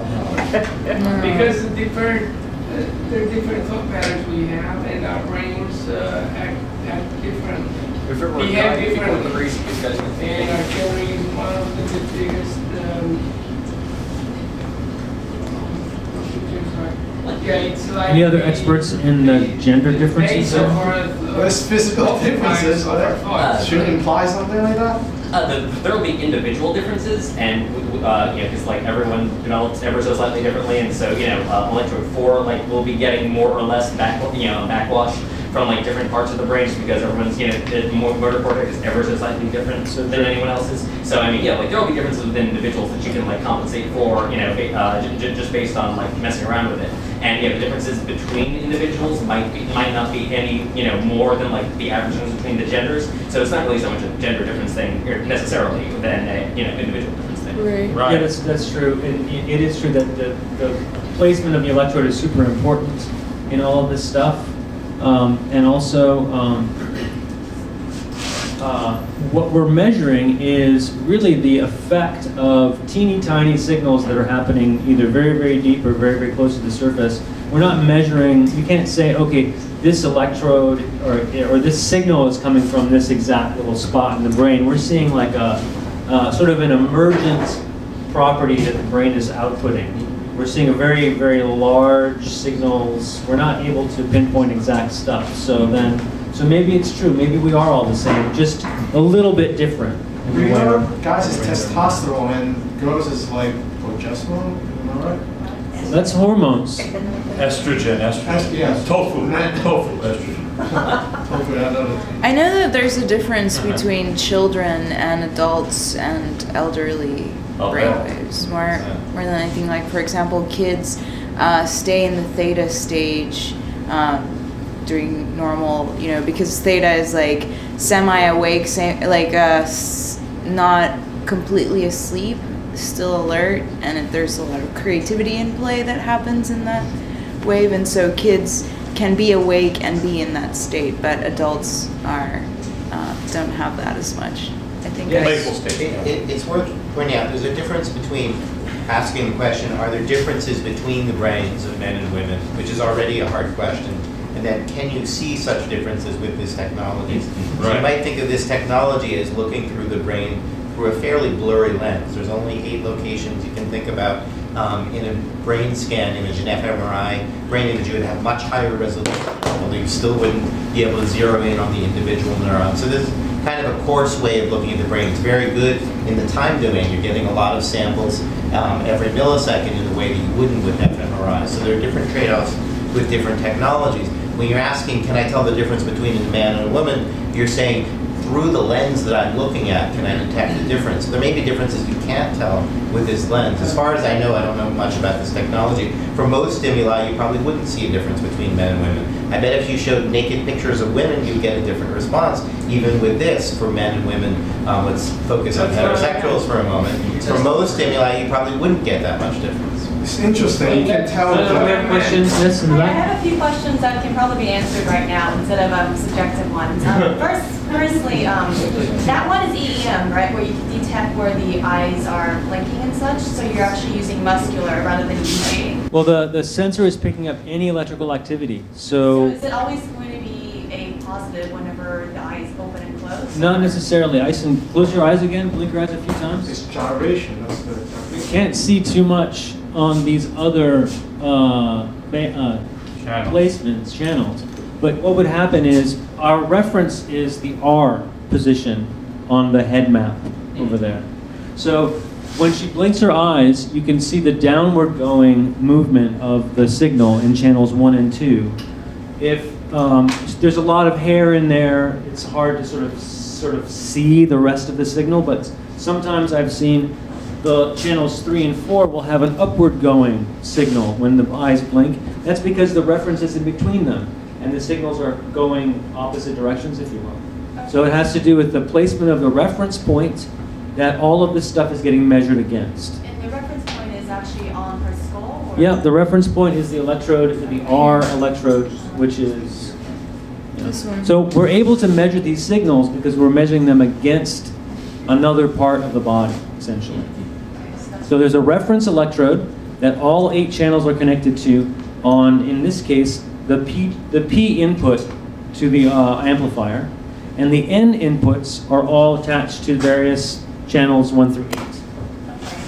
Because the different, uh, there are different thought patterns we have, and our brains uh, act, act different. If it were a We guy, have it'd be going different- crazy. These And our theory is one of the biggest. Um, yeah, it's like Any other the- experts in the gender differences? base of there? our, uh, There's physical differences, of our right? thoughts. Should it imply something like that? Uh, the, there will be individual differences, and uh, you know, because like everyone develops ever so slightly differently, and so you know, uh, electrode four like will be getting more or less back, you know, backwash from like different parts of the brain, just because everyone's you know, the motor cortex is ever so slightly different than anyone else's. So I mean, yeah, like there will be differences within individuals that you can like compensate for, you know, uh, j- j- just based on like messing around with it. And you know, the differences between individuals might be, might not be any, you know, more than like the average difference between the genders. So it's not really so much a gender difference thing necessarily than a, you know, individual difference thing. right. Yeah, that's, that's true. It, it is true that the, the placement of the electrode is super important in all of this stuff. Um, and also, um, uh, what we're measuring is really the effect of teeny tiny signals that are happening either very, very deep or very, very close to the surface. We're not measuring, you can't say, okay, this electrode or, or this signal is coming from this exact little spot in the brain. We're seeing like a, uh, sort of an emergent property that the brain is outputting. We're seeing a very, very large signals. We're not able to pinpoint exact stuff. So then, so maybe it's true. Maybe we are all the same, just a little bit different. You know, guys is testosterone and girls is like progesterone. Am I right? That's hormones. Estrogen, estrogen. yes. Tofu, tofu, estrogen. Tofu, I know that. I know that there's a difference uh-huh. between children and adults and elderly Oh, yeah. brainwaves. More, more than anything, like for example, kids uh, stay in the theta stage um, during normal, you know, because theta is like semi-awake, same, like uh, not completely asleep, still alert, and there's a lot of creativity in play that happens in that wave, and so kids can be awake and be in that state, but adults are uh, don't have that as much. I think. I- It, it, it's worth pointing out, there's a difference between asking the question, are there differences between the brains of men and women, which is already a hard question, and then can you see such differences with this technology? So you might think of this technology as looking through the brain through a fairly blurry lens. There's only eight locations you can think about um, in a brain scan image, an fMRI brain image, you would have much higher resolution, although you still wouldn't be able to zero in on the individual neuron. So this is kind of a coarse way of looking at the brain. It's very good in the time domain. You're getting a lot of samples um, every millisecond in a way that you wouldn't with fMRI. So there are different trade-offs with different technologies. When you're asking, can I tell the difference between a man and a woman, you're saying, through the lens that I'm looking at, can I detect the difference? There may be differences you can't tell with this lens. As far as I know, I don't know much about this technology. For most stimuli, you probably wouldn't see a difference between men and women. I bet if you showed naked pictures of women, you'd get a different response. Even with this, for men and women, um, let's focus on heterosexuals for a moment. For most stimuli, you probably wouldn't get that much difference. It's interesting. You can tell. Uh, we have questions. Yes, I have a few questions that can probably be answered right now instead of um, subjective ones. Um, first, firstly, um, that one is EEM, right, where you can detect where the eyes are blinking and such. So you're actually using muscular rather than EEG. Well, the, the sensor is picking up any electrical activity. So, Is it always going to be a positive whenever the eyes open and close? not necessarily. I can close your eyes again, blink your eyes a few times. It's gyration. That's the. You can't see too much on these other uh, ba- uh, placements, channels. But what would happen is our reference is the R position on the head map over there. So when she blinks her eyes, you can see the downward going movement of the signal in channels one and two. If um, there's a lot of hair in there, it's hard to sort of sort of see the rest of the signal. But sometimes I've seen the channels three and four will have an upward going signal when the eyes blink. That's because the reference is in between them, and the signals are going opposite directions, if you will. So it has to do with the placement of the reference point that all of this stuff is getting measured against. And the reference point is actually on her skull? Or Yeah, the reference point is the electrode, the R electrode, which is. you know. This one. So we're able to measure these signals because we're measuring them against another part of the body, essentially. So there's a reference electrode that all eight channels are connected to on, in this case, the P, the P input to the uh, amplifier, and the N inputs are all attached to various channels one through eight.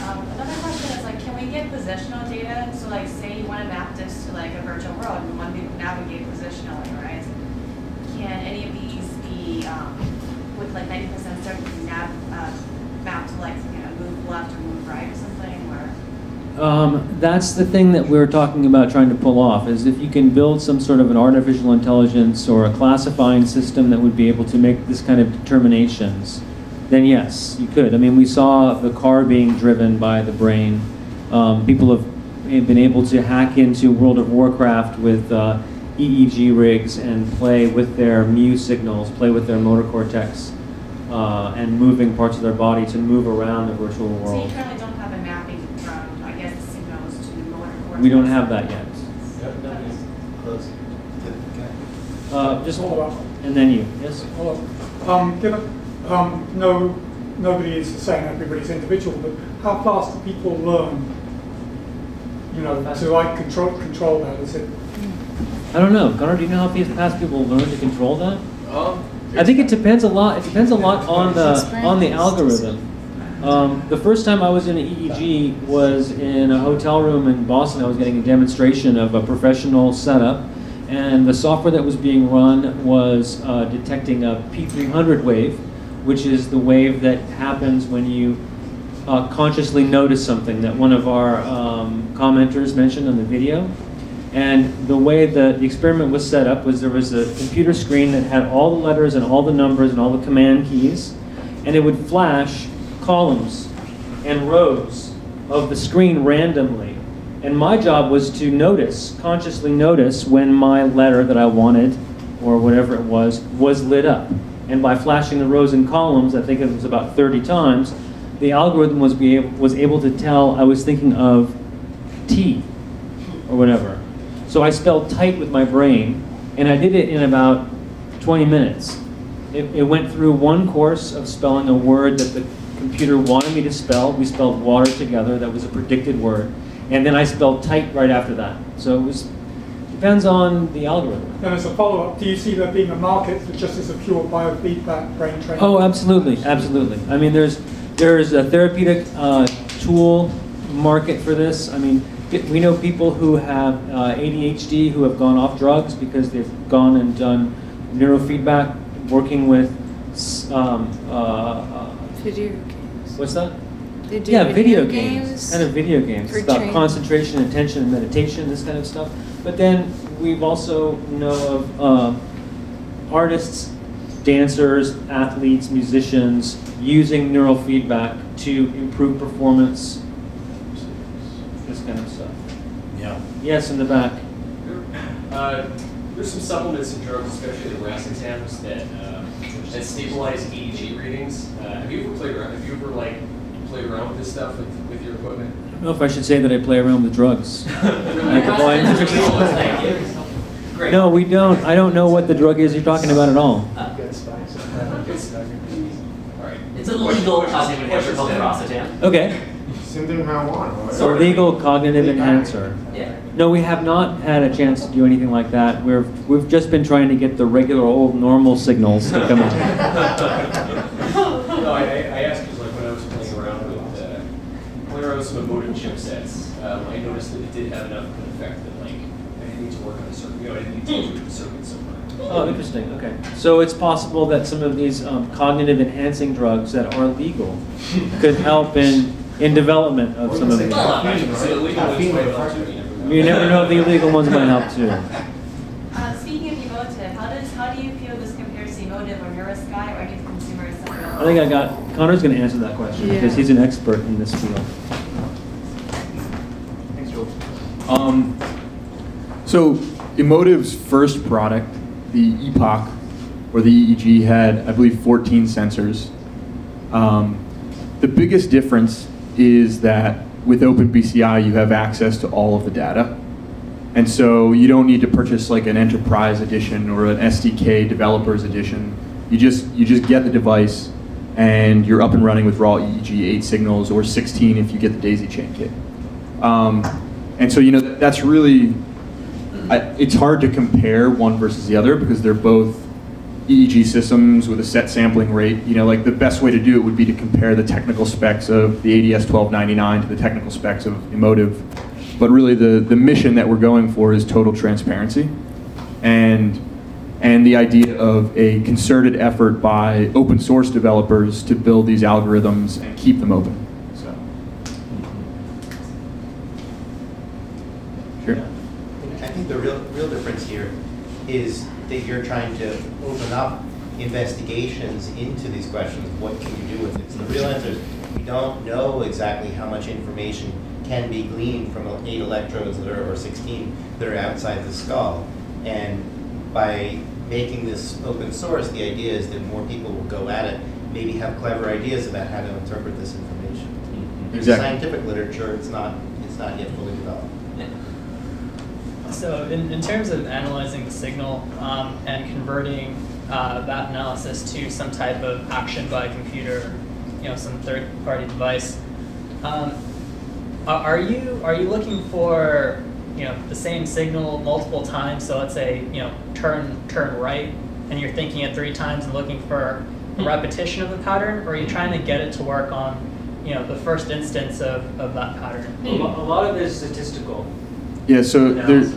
Um, Another question is like, can we get positional data? So like, say you want to map this to like a virtual world, and we want to navigate positionally, right? Can any of these be, um, with like ninety percent certainty, nav, uh, mapped to like, you know, move left or move right or something, or? Um, that's the thing that we're talking about trying to pull off, is if you can build some sort of an artificial intelligence or a classifying system that would be able to make this kind of determinations, then yes, you could. I mean, we saw the car being driven by the brain. Um, people have been able to hack into World of Warcraft with uh, EEG rigs and play with their mu signals, play with their motor cortex, uh, and moving parts of their body to move around the virtual world. So world. you currently don't have a mapping from, I guess, the signals to motor cortex? We don't have that yet. Uh, just hold on. And then you, yes? Um, given, um, no, nobody is saying everybody's individual, but how fast do people learn? You know, to like control control that. Is it? I don't know. Gunnar, do you know how fast people learn to control that? Um, I think it depends a lot. It depends a lot on the on the algorithm. Um, the first time I was in an EEG was in a hotel room in Boston. I was getting a demonstration of a professional setup, and the software that was being run was uh, detecting a P300 wave, which is the wave that happens when you uh, consciously notice something that one of our um, commenters mentioned on the video. And the way that the experiment was set up was there was a computer screen that had all the letters and all the numbers and all the command keys, and it would flash columns and rows of the screen randomly. And my job was to notice, consciously notice, when my letter that I wanted, or whatever it was, was lit up. And by flashing the rows and columns, I think it was about 30 times, the algorithm was, be able, was able to tell I was thinking of T, or whatever. So I spelled tight with my brain, and I did it in about 20 minutes. It, it went through one course of spelling a word that the computer wanted me to spell. We spelled water together, that was a predicted word. And then I spelled tight right after that. So it was, depends on the algorithm. And as a follow-up, do you see there being a market for just as a pure biofeedback brain training? Oh, absolutely, absolutely. I mean, there's, there's a therapeutic uh, tool market for this. I mean, we know people who have uh, ADHD who have gone off drugs because they've gone and done neurofeedback, working with um, uh, uh, Video games. What's that? They do yeah, video video, games. games Kind of video games. It's about training. concentration, attention, and meditation, this kind of stuff. But then we've also know of um, artists, dancers, athletes, musicians using neural feedback to improve performance, this kind of stuff. Yeah. Yes, in the back. Uh, there's some supplements and drugs, especially the racetams, that uh, that stabilize EEG readings. Uh, have you ever played around? Have you ever like played around with this stuff with, with your equipment? I don't know if I should say that I play around with drugs. Like, well, I'm- no, we don't. I don't know what the drug is you're talking about at all. Uh, it's a legal cognitive enhancer called Racetam. Okay. Same thing with marijuana. So legal cognitive enhancer. Yeah. No, we have not had a chance to do anything like that. We're, we've just been trying to get the regular old normal signals to come out. no, I, I I asked because like when I was playing around with uh, playing around with some Emotiv chipsets, um, I noticed that it did have enough of an effect that like I didn't need to work on a circuit. You know, I didn't need to do the circuit somewhere. Oh, interesting. Okay. So it's possible that some of these um, cognitive enhancing drugs that are legal could help in, in development of some of these. Well, actually, the legal ones might help too, you never know. You if the illegal ones might help too. Uh, speaking of Emotiv, how does how do you feel this compares to Emotiv or NeuroSky or any of the consumer I think I got, Conor's going to answer that question because he's an expert in this field. Thanks, Joel. Um, so, Emotiv's first product, the EPOC, or the EEG, had, I believe, 14 sensors. Um, the biggest difference is that with OpenBCI, you have access to all of the data. And so you don't need to purchase like an enterprise edition or an SDK developers edition. You just you just get the device and you're up and running with raw EEG 8 signals or 16 if you get the daisy chain kit. Um, and so you know that's really I, it's hard to compare one versus the other because they're both EEG systems with a set sampling rate. You know, like the best way to do it would be to compare the technical specs of the ADS 1299 to the technical specs of Emotiv. But really, the, the mission that we're going for is total transparency, and and the idea of a concerted effort by open source developers to build these algorithms and keep them open. So. Sure. I think the real, real difference here is that you're trying to open up investigations into these questions, what can you do with it? So the real answer is, we don't know exactly how much information can be gleaned from eight electrodes that are, or 16 that are outside the skull. And by making this open source, the idea is that more people will go at it, maybe have clever ideas about how to interpret this information. Mm-hmm. There's Exactly. scientific literature, it's not, it's not yet fully developed. So in, in terms of analyzing the signal um, and converting uh, that analysis to some type of action by a computer, you know, some third-party device, um, are are you are you looking for you know the same signal multiple times? So let's say you know turn turn right, and you're thinking it three times and looking for a repetition of the pattern, or are you trying to get it to work on you know the first instance of, of that pattern? A a lot of it is statistical. Yeah, so there,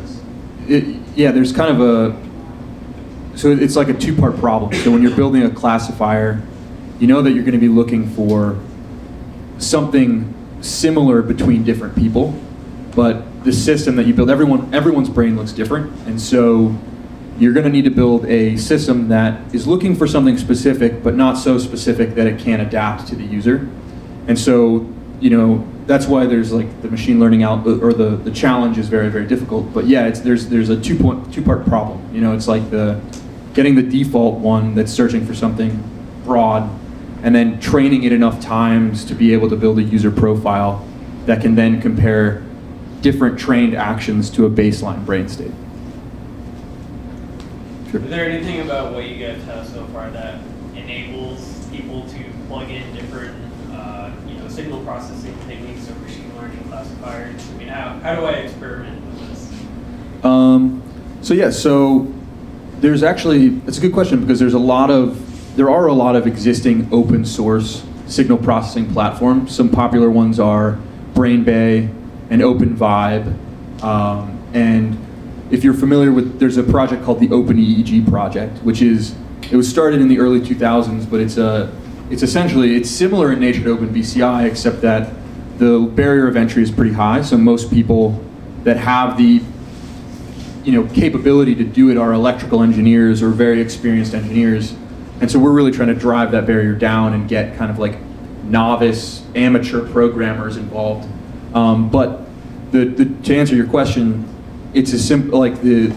it, yeah, there's kind of a, so it's like a two-part problem. So when you're building a classifier, you know that you're going to be looking for something similar between different people, but the system that you build, everyone, everyone's brain looks different, and so you're going to need to build a system that is looking for something specific, but not so specific that it can't adapt to the user. And so, you know, that's why there's like the machine learning out, or the, the challenge is very, very difficult. But yeah, it's, there's, there's a two, point, two part problem. You know, it's like the, getting the default one that's searching for something broad, and then training it enough times to be able to build a user profile that can then compare different trained actions to a baseline brain state. Is there anything about what you guys have so far that enables people to plug in different, uh, you know, signal processing techniques or machine learning classifiers? I mean, how, how do I experiment with this? Um, so yeah, so there's actually it's a good question because there's a lot of there are a lot of existing open source signal processing platforms. Some popular ones are BrainBay and OpenVibe, um, and if you're familiar with, there's a project called the OpenEEG project, which is it was started in the early 2000s, but it's a it's essentially it's similar in nature to OpenBCI, except that the barrier of entry is pretty high. So most people that have the you know capability to do it are electrical engineers or very experienced engineers, and so we're really trying to drive that barrier down and get kind of like novice amateur programmers involved. Um, but the, the, to answer your question, it's a simple like the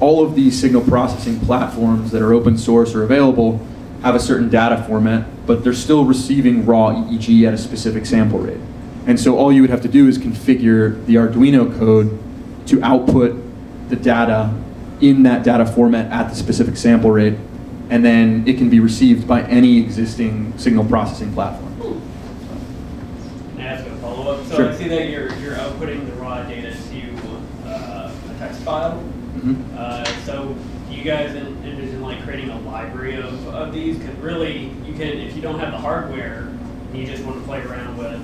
all of these signal processing platforms that are open source or available have a certain data format, but they're still receiving raw EEG at a specific sample rate. And so all you would have to do is configure the Arduino code to output the data in that data format at the specific sample rate, and then it can be received by any existing signal processing platform. Can I ask a follow-up? So Sure. I see that you're, you're outputting the raw data to uh, a text file. Mhm. Uh, so do you guys envision like creating a library of, of these? Because really, you can, if you don't have the hardware, and you just want to play around with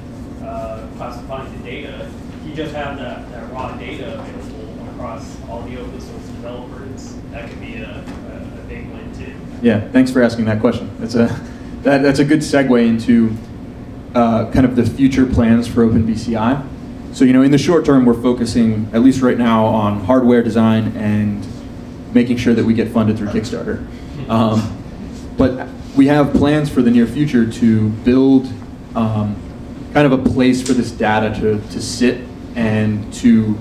uh, classifying the data, if you just have that, that raw data available across all the open source developers, that could be a, a, a big win too. Yeah, thanks for asking that question. That's a that, that's a good segue into uh, kind of the future plans for OpenBCI. So you know, in the short term, we're focusing at least right now on hardware design and making sure that we get funded through Kickstarter. Um, but we have plans for the near future to build um, kind of a place for this data to, to sit and to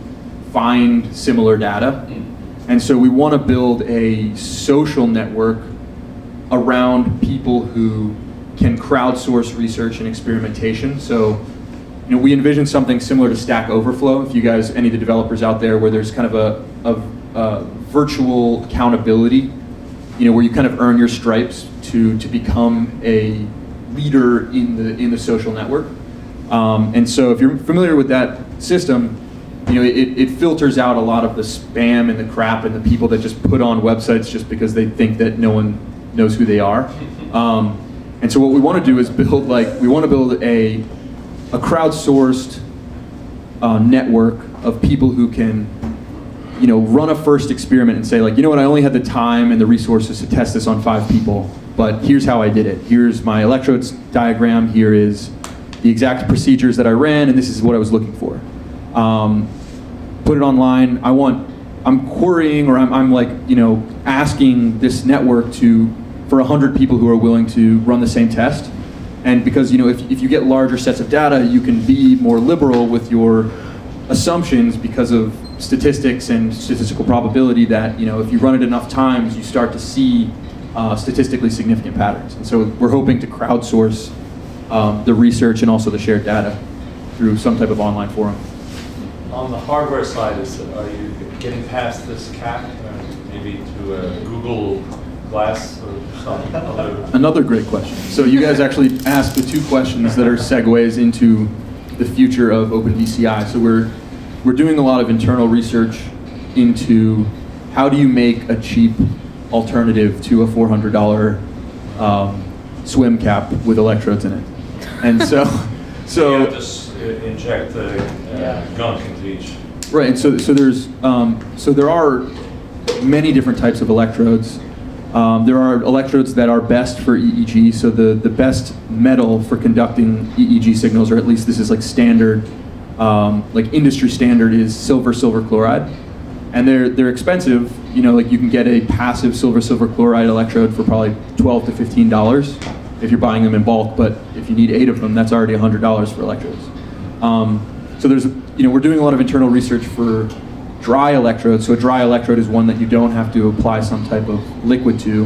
find similar data. Mm. And so we want to build a social network around people who can crowdsource research and experimentation. So, you know, we envision something similar to Stack Overflow. If you guys, any of the developers out there, where there's kind of a, a, a virtual accountability, you know, where you kind of earn your stripes to to become a leader in the in the social network. Um, and so, if you're familiar with that system, you know, it, it filters out a lot of the spam and the crap and the people that just put on websites just because they think that no one knows who they are. Um, and so what we want to do is build like we want to build a a crowdsourced uh, network of people who can you know run a first experiment and say like you know what? I only had the time and the resources to test this on five people but here's how I did it. Here's my electrodes diagram. Here is the exact procedures that I ran and this is what I was looking for. Um, put it online. I want I'm querying or I'm, I'm like you know asking this network to for 100 people who are willing to run the same test. And because you know if, if you get larger sets of data you can be more liberal with your assumptions because of statistics and statistical probability that you know if you run it enough times you start to see uh, statistically significant patterns. And so we're hoping to crowdsource um, the research and also the shared data through some type of online forum On the hardware side, is, are you getting past this cap, uh, maybe to a Google Glass or some other? Another great question. So you guys actually asked the two questions that are segues into the future of OpenBCI. So we're we're doing a lot of internal research into how do you make a cheap alternative to a $400 um, swim cap with electrodes in it. And so, so You just uh, inject the uh, gunk into each. Right, and so so there's um, so there are many different types of electrodes. Um, there are electrodes that are best for EEG, so the, the best metal for conducting EEG signals, or at least this is like standard, um, like industry standard, is silver silver chloride. And they're, they're expensive. You know, like you can get a passive silver silver chloride electrode for probably 12 to $15 if you're buying them in bulk, but if you need eight of them, that's already $100 for electrodes. Um, so there's, you know, we're doing a lot of internal research for dry electrodes. So a dry electrode is one that you don't have to apply some type of liquid to.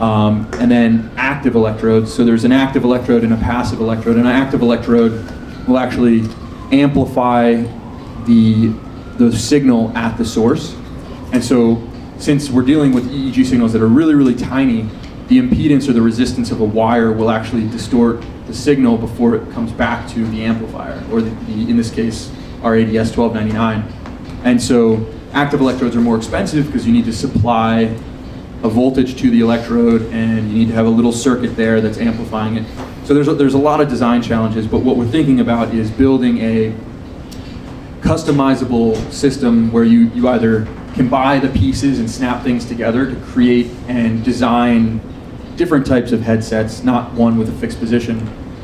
Um, and then active electrodes. So there's an active electrode and a passive electrode. And an active electrode will actually amplify the, the signal at the source. And so since we're dealing with EEG signals that are really, really tiny, the impedance or the resistance of a wire will actually distort the signal before it comes back to the amplifier, or the, the, in this case, our ADS 1299. And so active electrodes are more expensive because you need to supply a voltage to the electrode and you need to have a little circuit there that's amplifying it. So there's a, there's a lot of design challenges, but what we're thinking about is building a customizable system where you, you either can buy the pieces and snap things together to create and design different types of headsets, not one with a fixed position.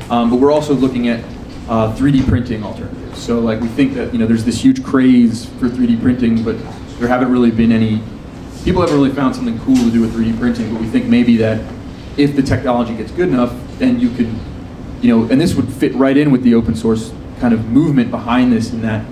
Um, but we're also looking at uh, 3D printing alternatives. So like we think that you know there's this huge craze for 3D printing, but there haven't really been any people haven't really found something cool to do with 3D printing. But we think maybe that if the technology gets good enough, then you could, you know, and this would fit right in with the open source kind of movement behind this in that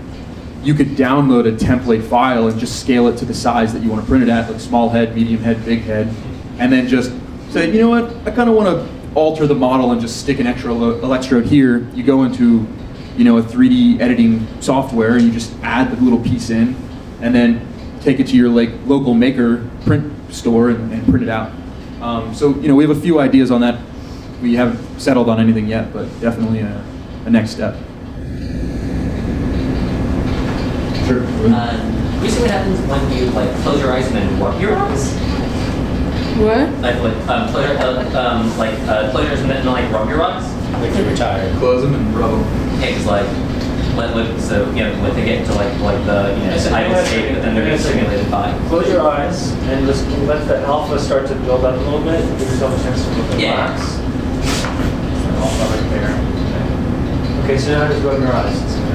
you could download a template file and just scale it to the size that you want to print it at, like small head, medium head, big head, and then just say, you know what, I kind of want to alter the model and just stick an extra electrode here. You go into, you know, a 3D editing software and you just add the little piece in, and then take it to your like local maker print store and, and print it out. Um, so you know, we have a few ideas on that. We haven't settled on anything yet, but definitely a, a next step. Sure. Uh, you see what happens when you like close your eyes and then rub your eyes? What? Like, like um, close your, uh, um, like uh, close your eyes and then like rub your eyes. Like you're retired. Close them and rub them. Yeah, 'cause like, let, let, so you know, when they get into like like the you know Yes, idle state, but then they're yes, being stimulated by. Close your eyes and just let the alpha start to build up a little bit. Give yourself a chance to Yeah. relax. Alpha right there. Okay. Okay, so now just rub your eyes.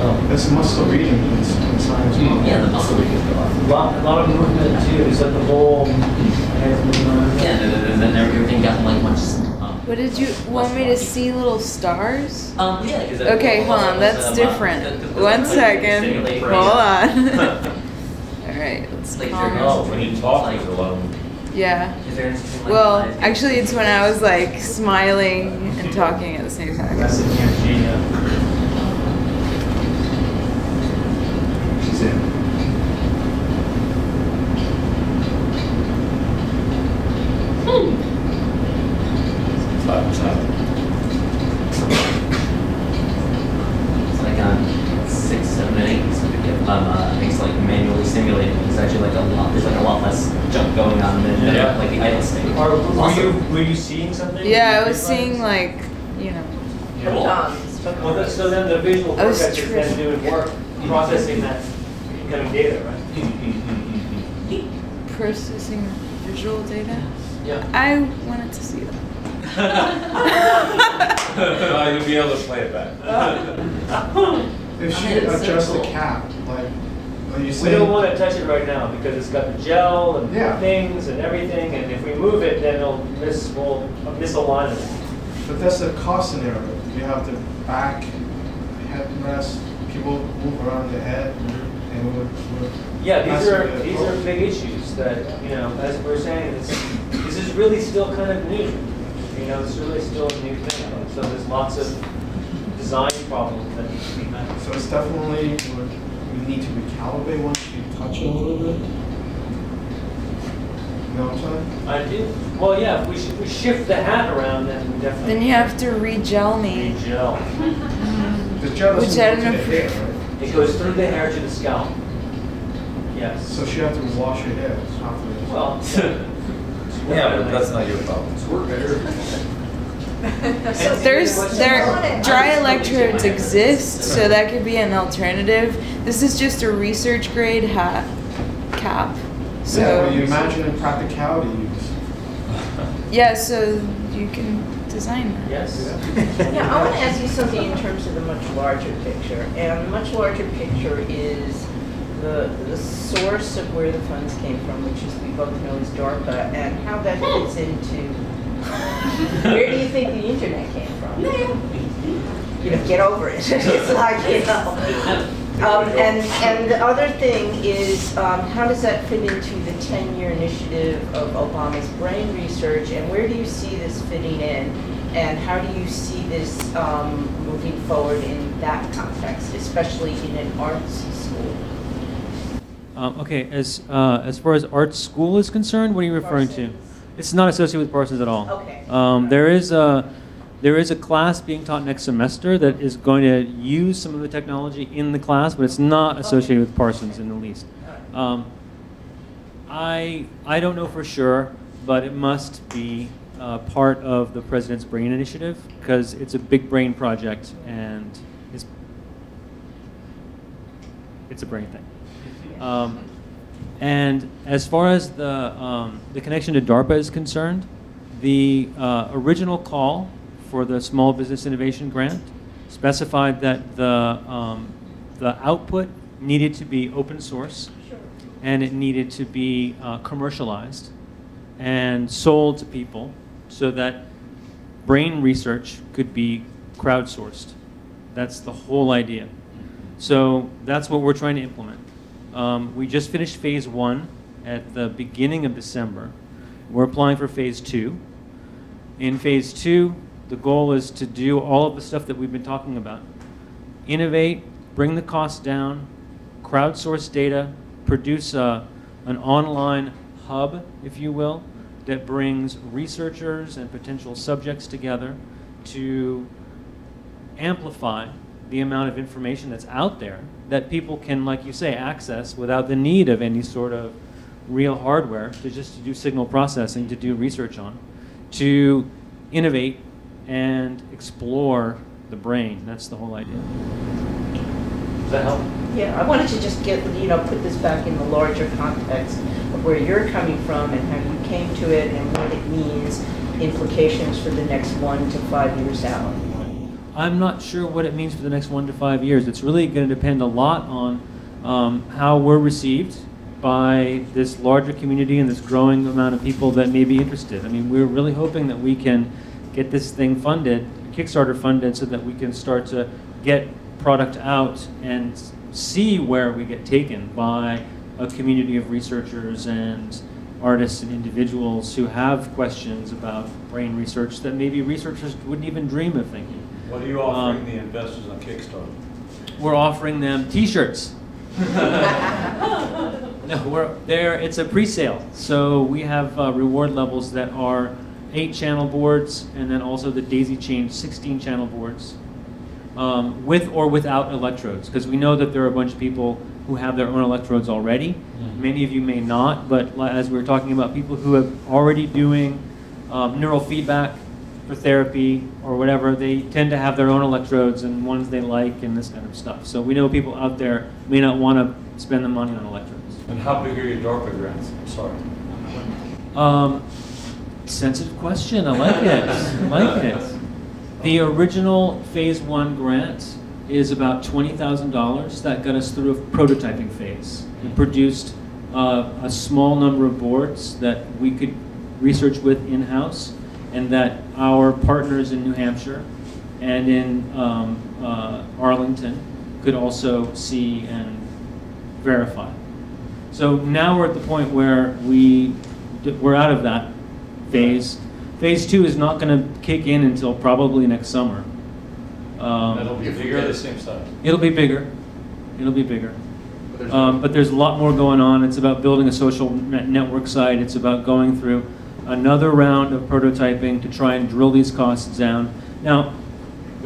And see what happens. That's muscle reading inside as well. Yeah, the muscle reading is A lot, a lot of movement too. Is that the whole hands moving around? Yeah, and then, everything got like much. Um, What did you want me to see little stars? Um, yeah, 'cause it- Okay, hold on, that's different. the- the- One the- second. stimulate Hold on. All right, let's Like calm your- Oh, when you talk, there's a lot of Yeah. Is there anything like Well, actually, it's when I was like smiling and talking at the same time. That's the EMG, yeah. She's in. Five percent. It's like on six, seven, and eight. So we get, um, uh, I think it's like manually simulated. It's actually like a lot. There's like a lot less junk going on than than, Yeah. like the idle state. Or were you were you seeing something? Yeah, I was your seeing like, you know. Yeah. Well, that- so then the visual I was cortex is then doing work, processing that incoming data, right? Hmm, hmm, hmm, processing visual data. Yeah. I wanted to see that. Uh, You'll be able to play it back. If she I mean, it's so adjusts the cap, like, are you We don't want to touch it right now because it's got the gel and Yeah. things and everything, and if we move it, then it'll miss, we'll misalign it. But that's the cost scenario. You have the back, headrest, people move around the head, and we're, we're. Yeah, these are, these are big issues that, you know, as we're saying, it's, this is really still kind of new. You know, it's really still a new thing, so there's lots of design problems that need to be met. So it's definitely, we're- need to recalibrate once you touch it a little bit. You know what I'm saying? I do, well, yeah, if we sh we shift the hat around, then we definitely. Then you have to re-gel me. Regel. The gel Which doesn't go don't to the hair, right? It goes through the hair to the scalp. Yes. So she have to wash her hair after this. Well. Yeah, but that's not your problem. We're better. so There's there dry electrodes exist, so that could be an alternative. This is just a research grade hat cap. Yeah, So you imagine in practicality, yeah, so you can design that. Yes. yeah, I want to ask you something in terms of the much larger picture. And the much larger picture is the, the source of where the funds came from, which is we both know is DARPA, and how that fits into, where do you think the internet came from? You know, get over it. It's like, you know. Um, and, and the other thing is, um, how does that fit into the 10-year initiative of Obama's brain research, and where do you see this fitting in? And how do you see this um, moving forward in that context, especially in an arts school? Um, okay, as uh, as far as art school is concerned, what are you referring to? It's not associated with Parsons at all. Okay. Um, there is a there is a class being taught next semester that is going to use some of the technology in the class, but it's not associated with Parsons in the least. Um, I I don't know for sure, but it must be uh, part of the President's Brain Initiative because it's a big brain project and it's it's a brain thing. Um, and as far as the, um, the connection to DARPA is concerned, the uh, original call for the Small Business Innovation Grant specified that the, um, the output needed to be open source and it needed to be uh, commercialized and sold to people so that brain research could be crowdsourced. That's the whole idea. So that's what we're trying to implement. Um, we just finished phase one at the beginning of December. We're applying for phase two. In phase two, the goal is to do all of the stuff that we've been talking about innovate, bring the cost down, crowdsource data, produce a, an online hub, if you will, that brings researchers and potential subjects together to amplify the amount of information that's out there that people can, like you say, access without the need of any sort of real hardware to just to do signal processing, to do research on, to innovate and explore the brain. That's the whole idea. Does that help? Yeah, I wanted to just get, you know, put this back in the larger context of where you're coming from and how you came to it and what it means, implications for the next one to five years out. I'm not sure what it means for the next one to five years. It's really going to depend a lot on um, how we're received by this larger community and this growing amount of people that may be interested. I mean, we're really hoping that we can get this thing funded, Kickstarter funded, so that we can start to get product out and see where we get taken by a community of researchers and artists and individuals who have questions about brain research that maybe researchers wouldn't even dream of thinking. What are you offering Um, the investors on Kickstarter? We're offering them T-shirts. no, we're there. It's a pre-sale, so we have uh, reward levels that are eight channel boards, and then also the daisy chain 16 channel boards, um, with or without electrodes, because we know that there are a bunch of people who have their own electrodes already. Many of you may not, but as we were talking about, people who are already doing um, neural feedback for therapy or whatever, they tend to have their own electrodes and ones they like and this kind of stuff. So we know people out there may not want to spend the money on electrodes. And how big are your DARPA grants? I'm sorry. Um, sensitive question. I like it. I like it. The original phase one grant is about twenty thousand dollars. That got us through a prototyping phase. and produced uh, a small number of boards that we could research with in house, and that our partners in New Hampshire and in um, uh, Arlington could also see and verify. So now we're at the point where we we're out of that phase. Phase two is not going to kick in until probably next summer. Um, That'll be bigger the same size? It'll be bigger. It'll be bigger. Um, but there's a lot more going on. It's about building a social net network site. It's about going through another round of prototyping to try and drill these costs down. Now,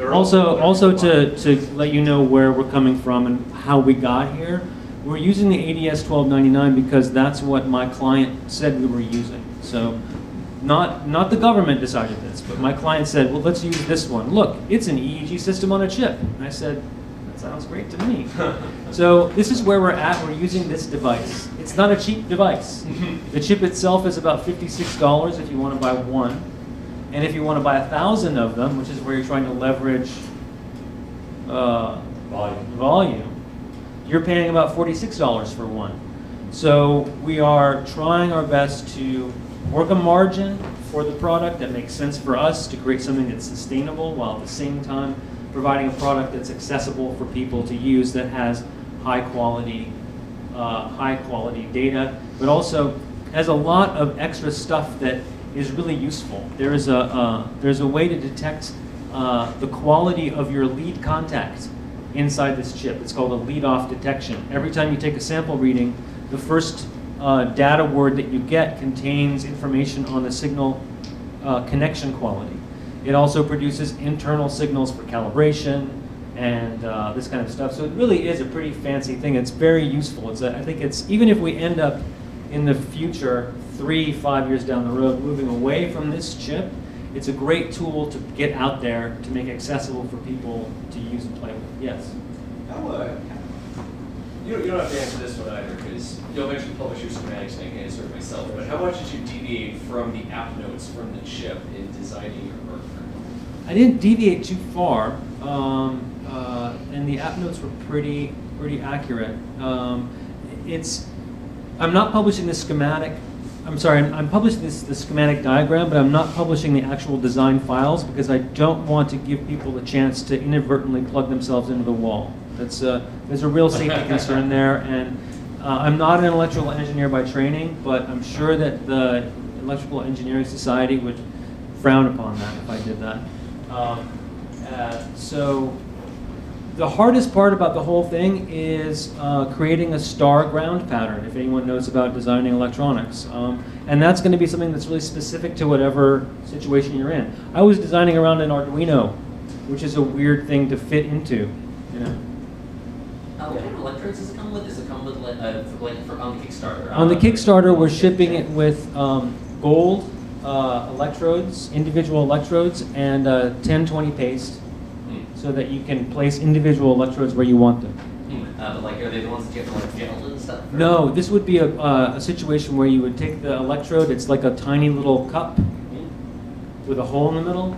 also, also to, to let you know where we're coming from and how we got here, we're using the ADS 1299 because that's what my client said we were using. So not, not the government decided this, but my client said, well, let's use this one. Look, it's an EEG system on a chip. And I said, sounds great to me. so this is where we're at. We're using this device. It's not a cheap device. the chip itself is about $56 if you want to buy one. And if you want to buy a thousand of them, which is where you're trying to leverage uh, Volume. volume, you're paying about $46 for one. So we are trying our best to work a margin for the product that makes sense for us to create something that's sustainable while at the same time providing a product that's accessible for people to use that has high quality, uh, high quality data, but also has a lot of extra stuff that is really useful. There is a, uh, there's a way to detect uh, the quality of your lead contact inside this chip. It's called a lead-off detection. Every time you take a sample reading, the first uh, data word that you get contains information on the signal uh, connection quality. It also produces internal signals for calibration and uh, this kind of stuff. So it really is a pretty fancy thing. It's very useful. It's a, I think it's, even if we end up in the future, three, five years down the road, moving away from this chip, it's a great tool to get out there to make accessible for people to use and play with. Yes? How, uh, you don't, you don't have to answer this one either, because you'll eventually publish your schematics and I can answer it myself, but how much did you deviate from the app notes from the chip in designing? I didn't deviate too far, um, uh, and the app notes were pretty pretty accurate. Um, it's I'm not publishing the schematic. I'm sorry, I'm, I'm publishing this the schematic diagram, but I'm not publishing the actual design files because I don't want to give people a chance to inadvertently plug themselves into the wall. That's uh, there's a real safety concern there, and uh, I'm not an electrical engineer by training, but I'm sure that the Electrical Engineering Society would frown upon that if I did that. Um, uh, so the hardest part about the whole thing is uh, creating a star ground pattern, if anyone knows about designing electronics. Um, and that's going to be something that's really specific to whatever situation you're in. I was designing around an Arduino, which is a weird thing to fit into, you know. Uh, what kind of electrodes does it come with? Does it come with uh, for, like for, on the Kickstarter? On the Uh, Kickstarter, we're shipping it with um, gold uh, electrodes, individual electrodes, and uh, 1020 paste, so that you can place individual electrodes where you want them. hmm, Uh, but like, are they the ones that you have to like gel and stuff? or- No, this would be a, uh, a situation where you would take the electrode, it's like a tiny little cup with a hole in the middle,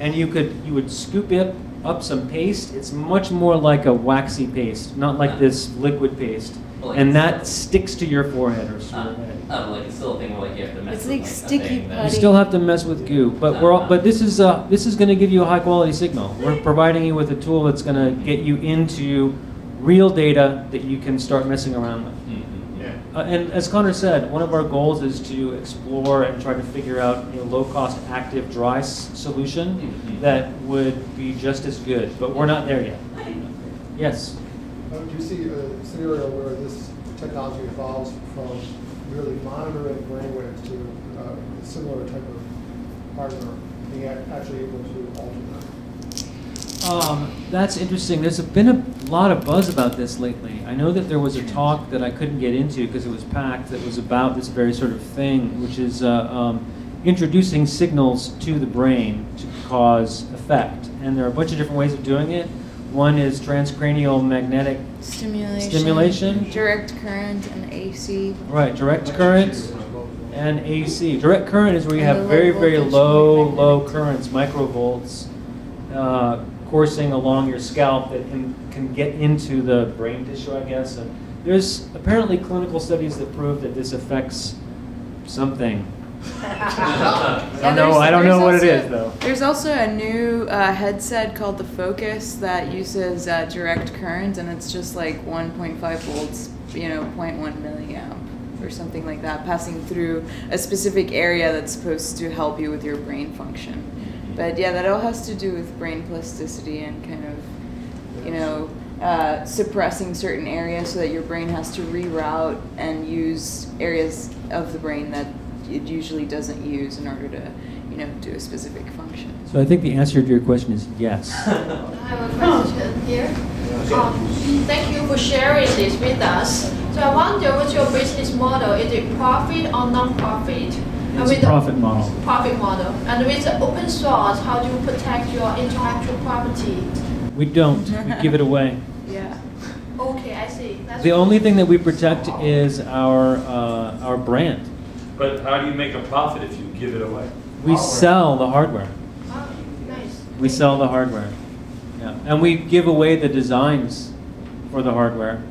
and you could, you would scoop it up some paste. It's much more like a waxy paste, not like this liquid paste. Well, like And it's that sticks to your forehead or Uh, sort oh, like it's still a thing where like you have to mess It's with like like, sticky thing that- You still have to mess with goo, but we're all, but this is uh, this is going to give you a high quality signal. We're providing you with a tool that's going to get you into real data that you can start messing around with. Uh, and as Conor said, one of our goals is to explore and try to figure out a low-cost active dry s- solution that would be just as good, but we're not there yet. Yes. Uh, Do you see a scenario where this technology evolves from merely monitoring brainwaves to uh, a similar type of hardware, being actually able to alter them? Um, that's interesting. There's been a lot of buzz about this lately. I know that there was a talk that I couldn't get into because it was packed that was about this very sort of thing, which is uh, um, introducing signals to the brain to cause effect. And there are a bunch of different ways of doing it. One is transcranial magnetic Stimulation. Stimulation. Direct current and AC. Right, direct current and AC. Direct current is where you And have very, very low, low currents, microvolts, uh, coursing along your scalp that can, can get into the brain tissue, I guess. And there's apparently clinical studies that prove that this affects something. I don't know. there's- I don't know what it also- is though. There's also a new uh, headset called the Focus that uses uh, direct current, and it's just like 1.5 volts, you know, 0.1 milliamp or something like that, passing through a specific area that's supposed to help you with your brain function. But yeah, that all has to do with brain plasticity and kind of, you know, uh, suppressing certain areas so that your brain has to reroute and use areas of the brain that it usually doesn't use in order to, you know, do a specific function. So I think the answer to your question is yes. I have a question here. Um, Thank you for sharing this with us. So I wonder what's your business model? Is it profit or non-profit? And It's with a the profit model. Profit model. And with the open source, how do you protect your intellectual property? We don't. We give it away. Yeah. Okay, I see. That's The only thing that we protect is our uh, our brand. But how do you make a profit if you give it away? We sell the hardware. Oh, nice. We sell the hardware. Yeah. And we give away the designs for the hardware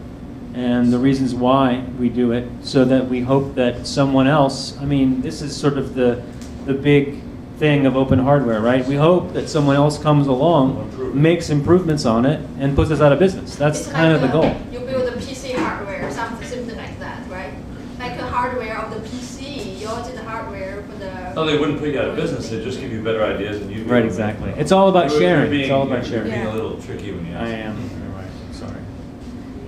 and the reasons why we do it so that we hope that someone else, I mean, this is sort of the the big thing of open hardware, right? We hope that someone else comes along, makes improvements on it and puts us out of business. That's It's kind of the like goal. a- You build a PC hardware, something something like that, right? Like a hardware of the PC, yours is the hardware for the. No, they wouldn't put you out of business, they'd just give you better ideas and you'd. Right, exactly. It's all about You're- you're sharing. being- It's all about you're sharing. being a little tricky when you ask. I am. You're right. Sorry.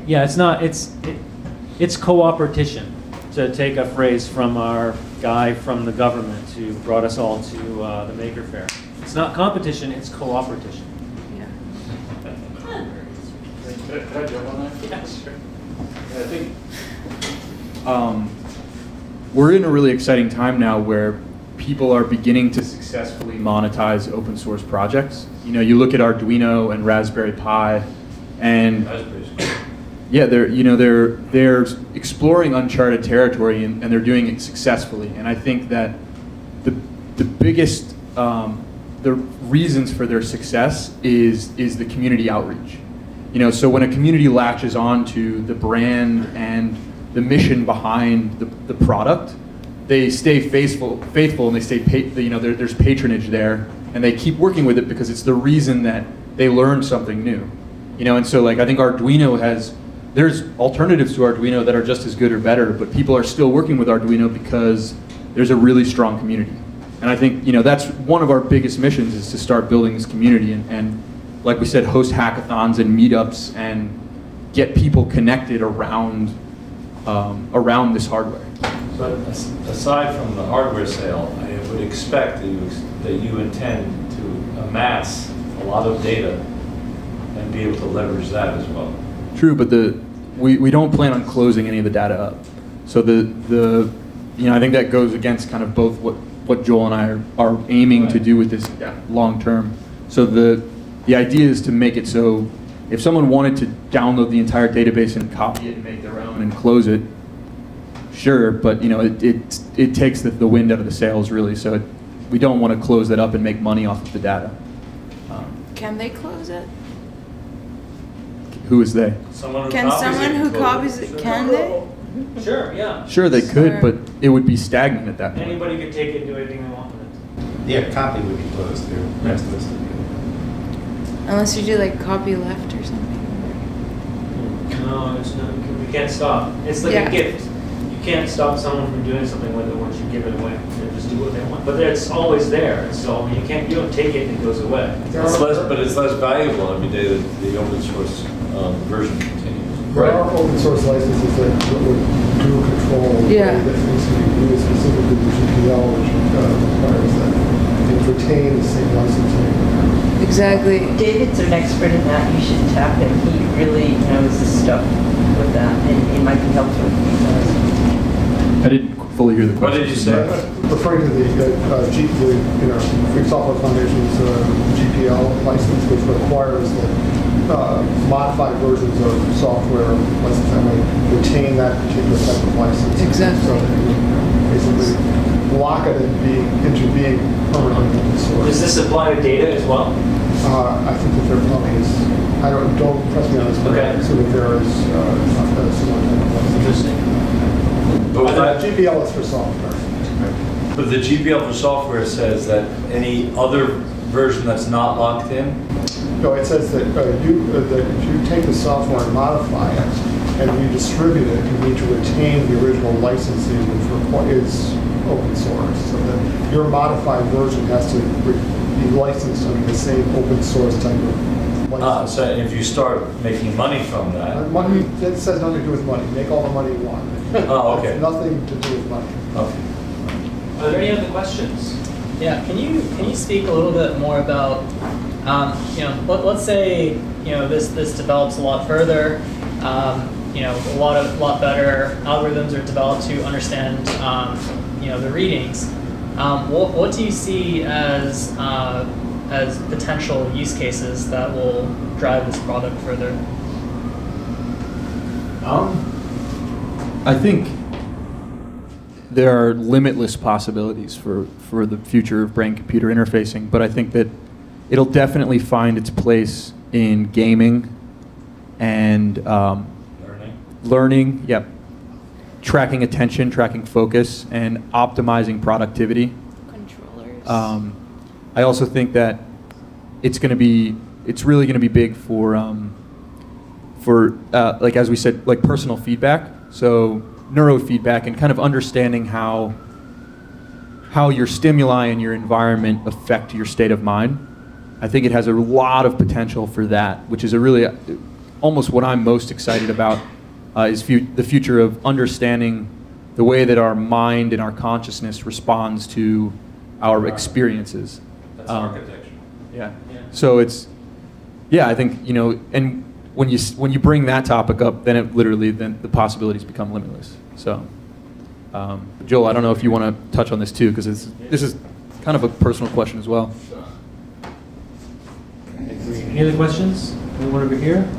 Yeah, it's not. It's it, it's cooperation. To take a phrase from our guy from the government who brought us all to uh, the Maker Faire. It's not competition. It's cooperation. Could I- could I jump on that? Yeah, sure. I think um, we're in a really exciting time now where people are beginning to successfully monetize open source projects. You know, you look at Arduino and Raspberry Pi, and yeah, they're you know they're they're exploring uncharted territory and, and they're doing it successfully. And I think that the the biggest um, the reasons for their success is is the community outreach. You know, so when a community latches on to the brand and the mission behind the, the product, they stay faithful, faithful, and they stay, pa- you know, there, there's patronage there, and they keep working with it because it's the reason that they learn something new. You know, and so like I think Arduino has, there's alternatives to Arduino that are just as good or better, but people are still working with Arduino because there's a really strong community. And I think you know that's one of our biggest missions is to start building this community and, and like we said, host hackathons and meetups and get people connected around um, around this hardware. But aside from the hardware sale, I would expect that you, that you intend to amass a lot of data and be able to leverage that as well. True, but the we, we don't plan on closing any of the data up. So the the you know I think that goes against kind of both what what Joel and I are, are aiming to do with this long term. So the the idea is to make it so if someone wanted to download the entire database and copy it and make their own and close it, sure, but you know it it, it takes the, the wind out of the sails really. So it, we don't want to close that up and make money off of the data. Um, Can they close it? who is they? Someone who Can copies someone it who copies it, can they? Sure. Yeah. Sure, they could, Sure. but it would be stagnant at that point. Anybody could take it and do anything they want with it. Yeah, copy would be closed through. That's listed. Unless you do like copy left or something. No, it's not. We can't stop. It's like Yeah. a gift. You can't stop someone from doing something with it once you give it away. They just do what they want. But it's always there. So you can't. You don't take it and it goes away. It's less, but it's less valuable every day that the open source um, version continues. There are open source licenses that that would do control. Yeah. That needs to be used specifically the GPL, which uh, requires that they retain the same licensing. Exactly. David's an expert in that. You should tap him. He really knows the stuff with that, and it might be helpful if he does. I didn't fully hear the question. What question. did you say? Referring to the, uh, uh, G, the, you know, Free Software Foundation's uh, GPL license, which requires that uh, modified versions of software license that may retain that particular type of license. Exactly. So that basically block it in being, into being permanently open source. Does this apply to data as well? Uh, I think that there probably is, I don't, don't press me on this, but I assume that there is, uh, a similar type of license. Interesting. But Uh, that, GPL is for software. but the GPL for software says that any other version that's not locked in, No, it says that uh, you, uh, that if you take the software and modify it and redistribute it, you need to retain the original licensing, which is open source. So that your modified version has to re- be licensed under the same open source type of ah, license. so if you start making money from that, Money, it says nothing to do with money. Make all the money you want. Oh, okay. It's Nothing to do with money. okay. Are there any other questions? Yeah, can you can you speak a little bit more about, um, you know, let, let's say you know this this develops a lot further, um, you know, a lot of lot better algorithms are developed to understand, um, you know, the readings. Um, what, what do you see as uh, as potential use cases that will drive this product further? Um, I think there are limitless possibilities for, for the future of brain computer interfacing, but I think that it'll definitely find its place in gaming and um, Learning. learning, yep, tracking attention, tracking focus, and optimizing productivity. Controllers. Um, I also think that it's going to be, it's really going to be big for, um, for uh, like as we said, like personal feedback. So neurofeedback and kind of understanding how how your stimuli and your environment affect your state of mind. I think it has a lot of potential for that, which is a really almost what I'm most excited about uh, is fu- the future of understanding the way that our mind and our consciousness responds to our experiences. That's Um, architecture. yeah. So it's, yeah, I think you know, and when you when you bring that topic up, then it literally then the possibilities become limitless. So, um, Joel, I don't know if you want to touch on this too, because this is kind of a personal question as well. Any other questions? Anyone over here?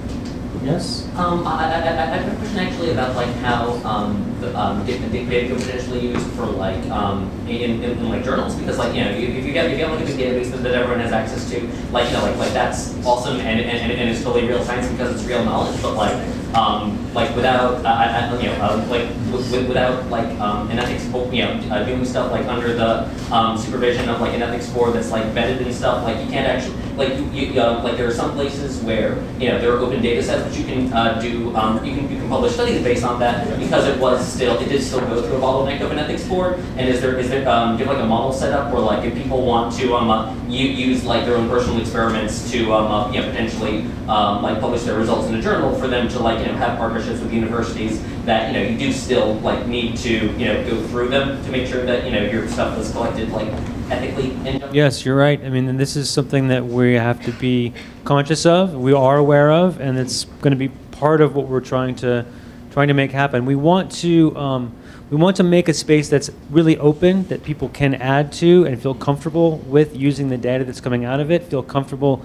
Yes? Um, I, I, I have a question actually about like how um, the um, data could potentially used for like um, in, in, in like journals because like you know if you get if you get like a big database that, that everyone has access to like you know like like that's awesome and, and, and it's totally real science because it's real knowledge but like um, like without uh, I, I, you know um, like with, with- without like um, an ethics you know uh, doing stuff like under the um, supervision of like an ethics board that's like vetted and stuff like you can't actually like you, you uh, like there are some places where you know there are open data sets but you can uh, do um, you can you can publish studies based on that because it was still it did still go through a bottleneck of an ethics board. And is there is there um, do you have like a model set up where like if people want to um, uh, use like their own personal experiments to um, uh, you know potentially um, like publish their results in a journal for them to like you know have partnerships with universities that you know you do still like need to you know go through them to make sure that you know your stuff is collected like ethically and Yes, you're right. I mean, and this is something that we have to be conscious of, we are aware of, and it's going to be part of what we're trying to trying to make happen. We want to um, we want to make a space that's really open that people can add to and feel comfortable with using the data that's coming out of it, feel comfortable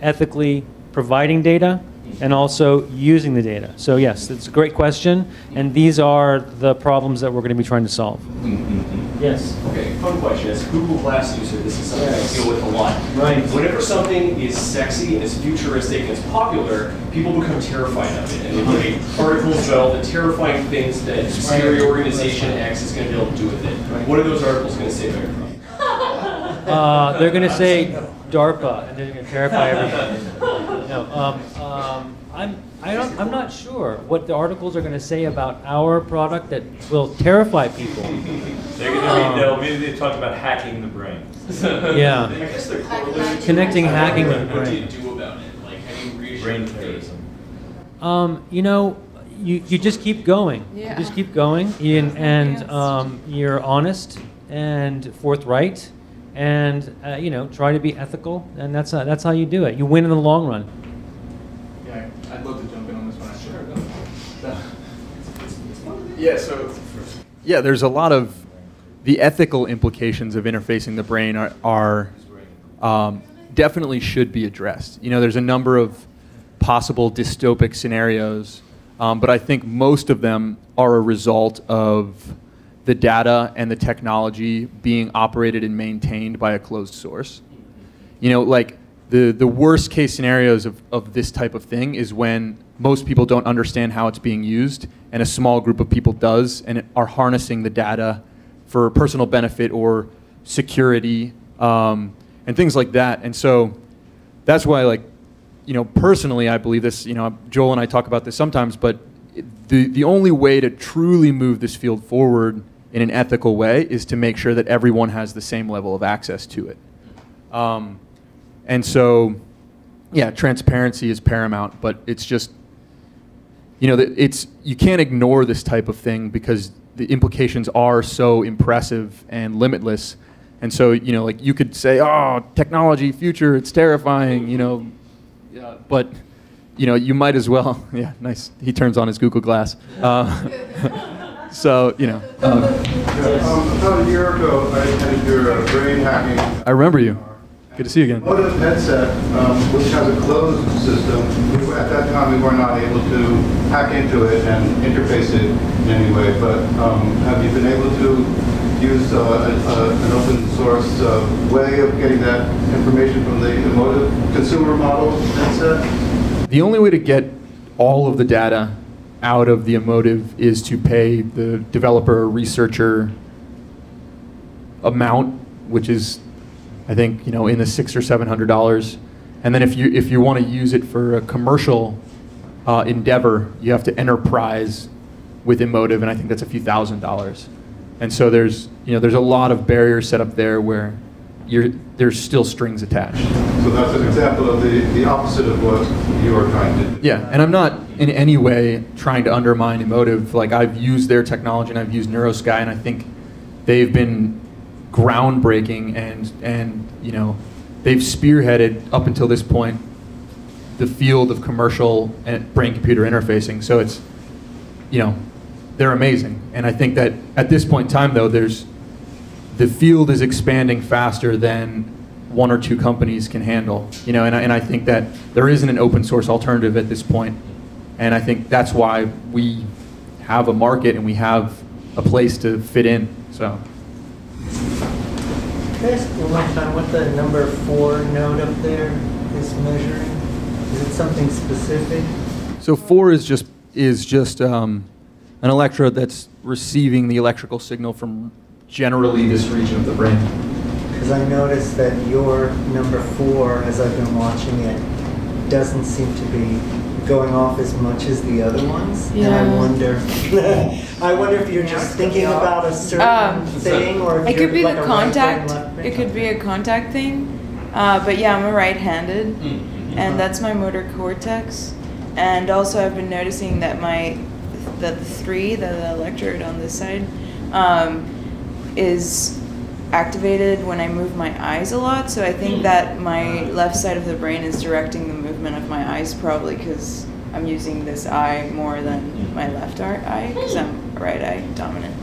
ethically providing data and also using the data. So yes, it's a great question, and these are the problems that we're going to be trying to solve. Yes. Okay, fun question. As a Google Glass user, this is something Yes. I deal with a lot. Right. Whenever something is sexy and is futuristic and it's popular, people become terrified of it. And they write articles about all the terrifying things that scary organization X is going to be able to do with it. What are those articles going to say about your product? Uh, they're going to say DARPA, and they're going to terrify everybody. No, um, um, I'm, I don't, I'm not sure what the articles are going to say about our product that will terrify people. They're gonna be, they'll be, they talk about hacking the brain. Yeah. I guess they're. Connecting hacking with the What do you do about it? Like, have you reissued Brain the terrorism. Um, you know, you, you just keep going. Yeah. You just keep going, and, and um, you're honest and forthright, and uh, you know, try to be ethical, and that's uh, that's how you do it. You win in the long run. Yeah, I'd love to jump in on this one. Sure. Yeah, so yeah, there's a lot of the ethical implications of interfacing the brain are, are um, definitely should be addressed. You know, there's a number of possible dystopic scenarios, um, but I think most of them are a result of the data and the technology being operated and maintained by a closed source. You know, like the, the worst case scenarios of, of this type of thing is when most people don't understand how it's being used and a small group of people does and are harnessing the data for personal benefit or security um, and things like that. And so that's why, like, you know, personally, I believe this. You know, Joel and I talk about this sometimes, but the the only way to truly move this field forward in an ethical way is to make sure that everyone has the same level of access to it. Um, and so, yeah, transparency is paramount, but it's just, you know, it's you can't ignore this type of thing because the implications are so impressive and limitless. And so, you know, like you could say, "Oh, technology, future, it's terrifying," you know, yeah, but you know, you might as well. Yeah, nice. He turns on his Google Glass. Uh, so you know. Um, About a year ago, I attended your uh, brain hacking I remember you. Good to see you again. Emotiv headset, um, which has a closed system. We At that time, we were not able to hack into it and interface it in any way, but um, have you been able to use uh, a- a- an open source uh, way of getting that information from the Emotiv consumer model headset? The only way to get all of the data out of the Emotiv is to pay the developer or researcher amount, which is, I think, you know, in the six or seven hundred dollars. And then if you if you want to use it for a commercial uh, endeavor, you have to enterprise with Emotiv, and I think that's a few thousand dollars. And so there's you know there's a lot of barriers set up there where you're there's still strings attached. So that's an example of the, the opposite of what you are trying to do. Yeah, and I'm not in any way trying to undermine Emotiv. Like I've used their technology and I've used NeuroSky, and I think they've been groundbreaking and and you know they've spearheaded up until this point the field of commercial brain-computer interfacing. So it's you know they're amazing, and I think that at this point in time though there's the field is expanding faster than one or two companies can handle. You know, and I, and I think that there isn't an open source alternative at this point, and I think that's why we have a market and we have a place to fit in. So. Can I ask one more time what the number four node up there is measuring? Is it something specific? So four is just is just um, an electrode that's receiving the electrical signal from generally this region of the brain. Because I noticed that your number four, as I've been watching it, doesn't seem to be going off as much as the other ones. And I wonder, I wonder if you're just thinking about a certain Um, thing or if it you're could be like the a right brain, contact. left. It could be a contact thing. Uh, but yeah, I'm a right-handed, and that's my motor cortex. And also, I've been noticing that my that the three, the, the electrode on this side, um, is activated when I move my eyes a lot. So I think hmm. that my left side of the brain is directing the movement of my eyes, probably because I'm using this eye more than hmm. my left eye, because I'm hmm. right eye dominant.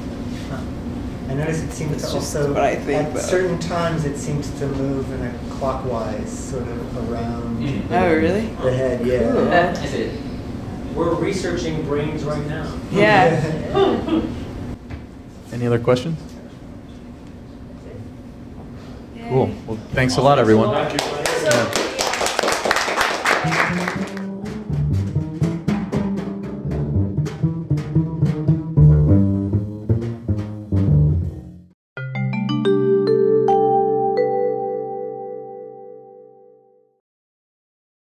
I notice it seems It's to also, what I think, at but- certain times, it seems to move in a clockwise sort of around. Mm. Oh, really? The head, yeah. Cool. That's. We're researching brains right now. Yeah. Any other questions? Cool. Well, thanks a lot, everyone. Thank you. Yeah.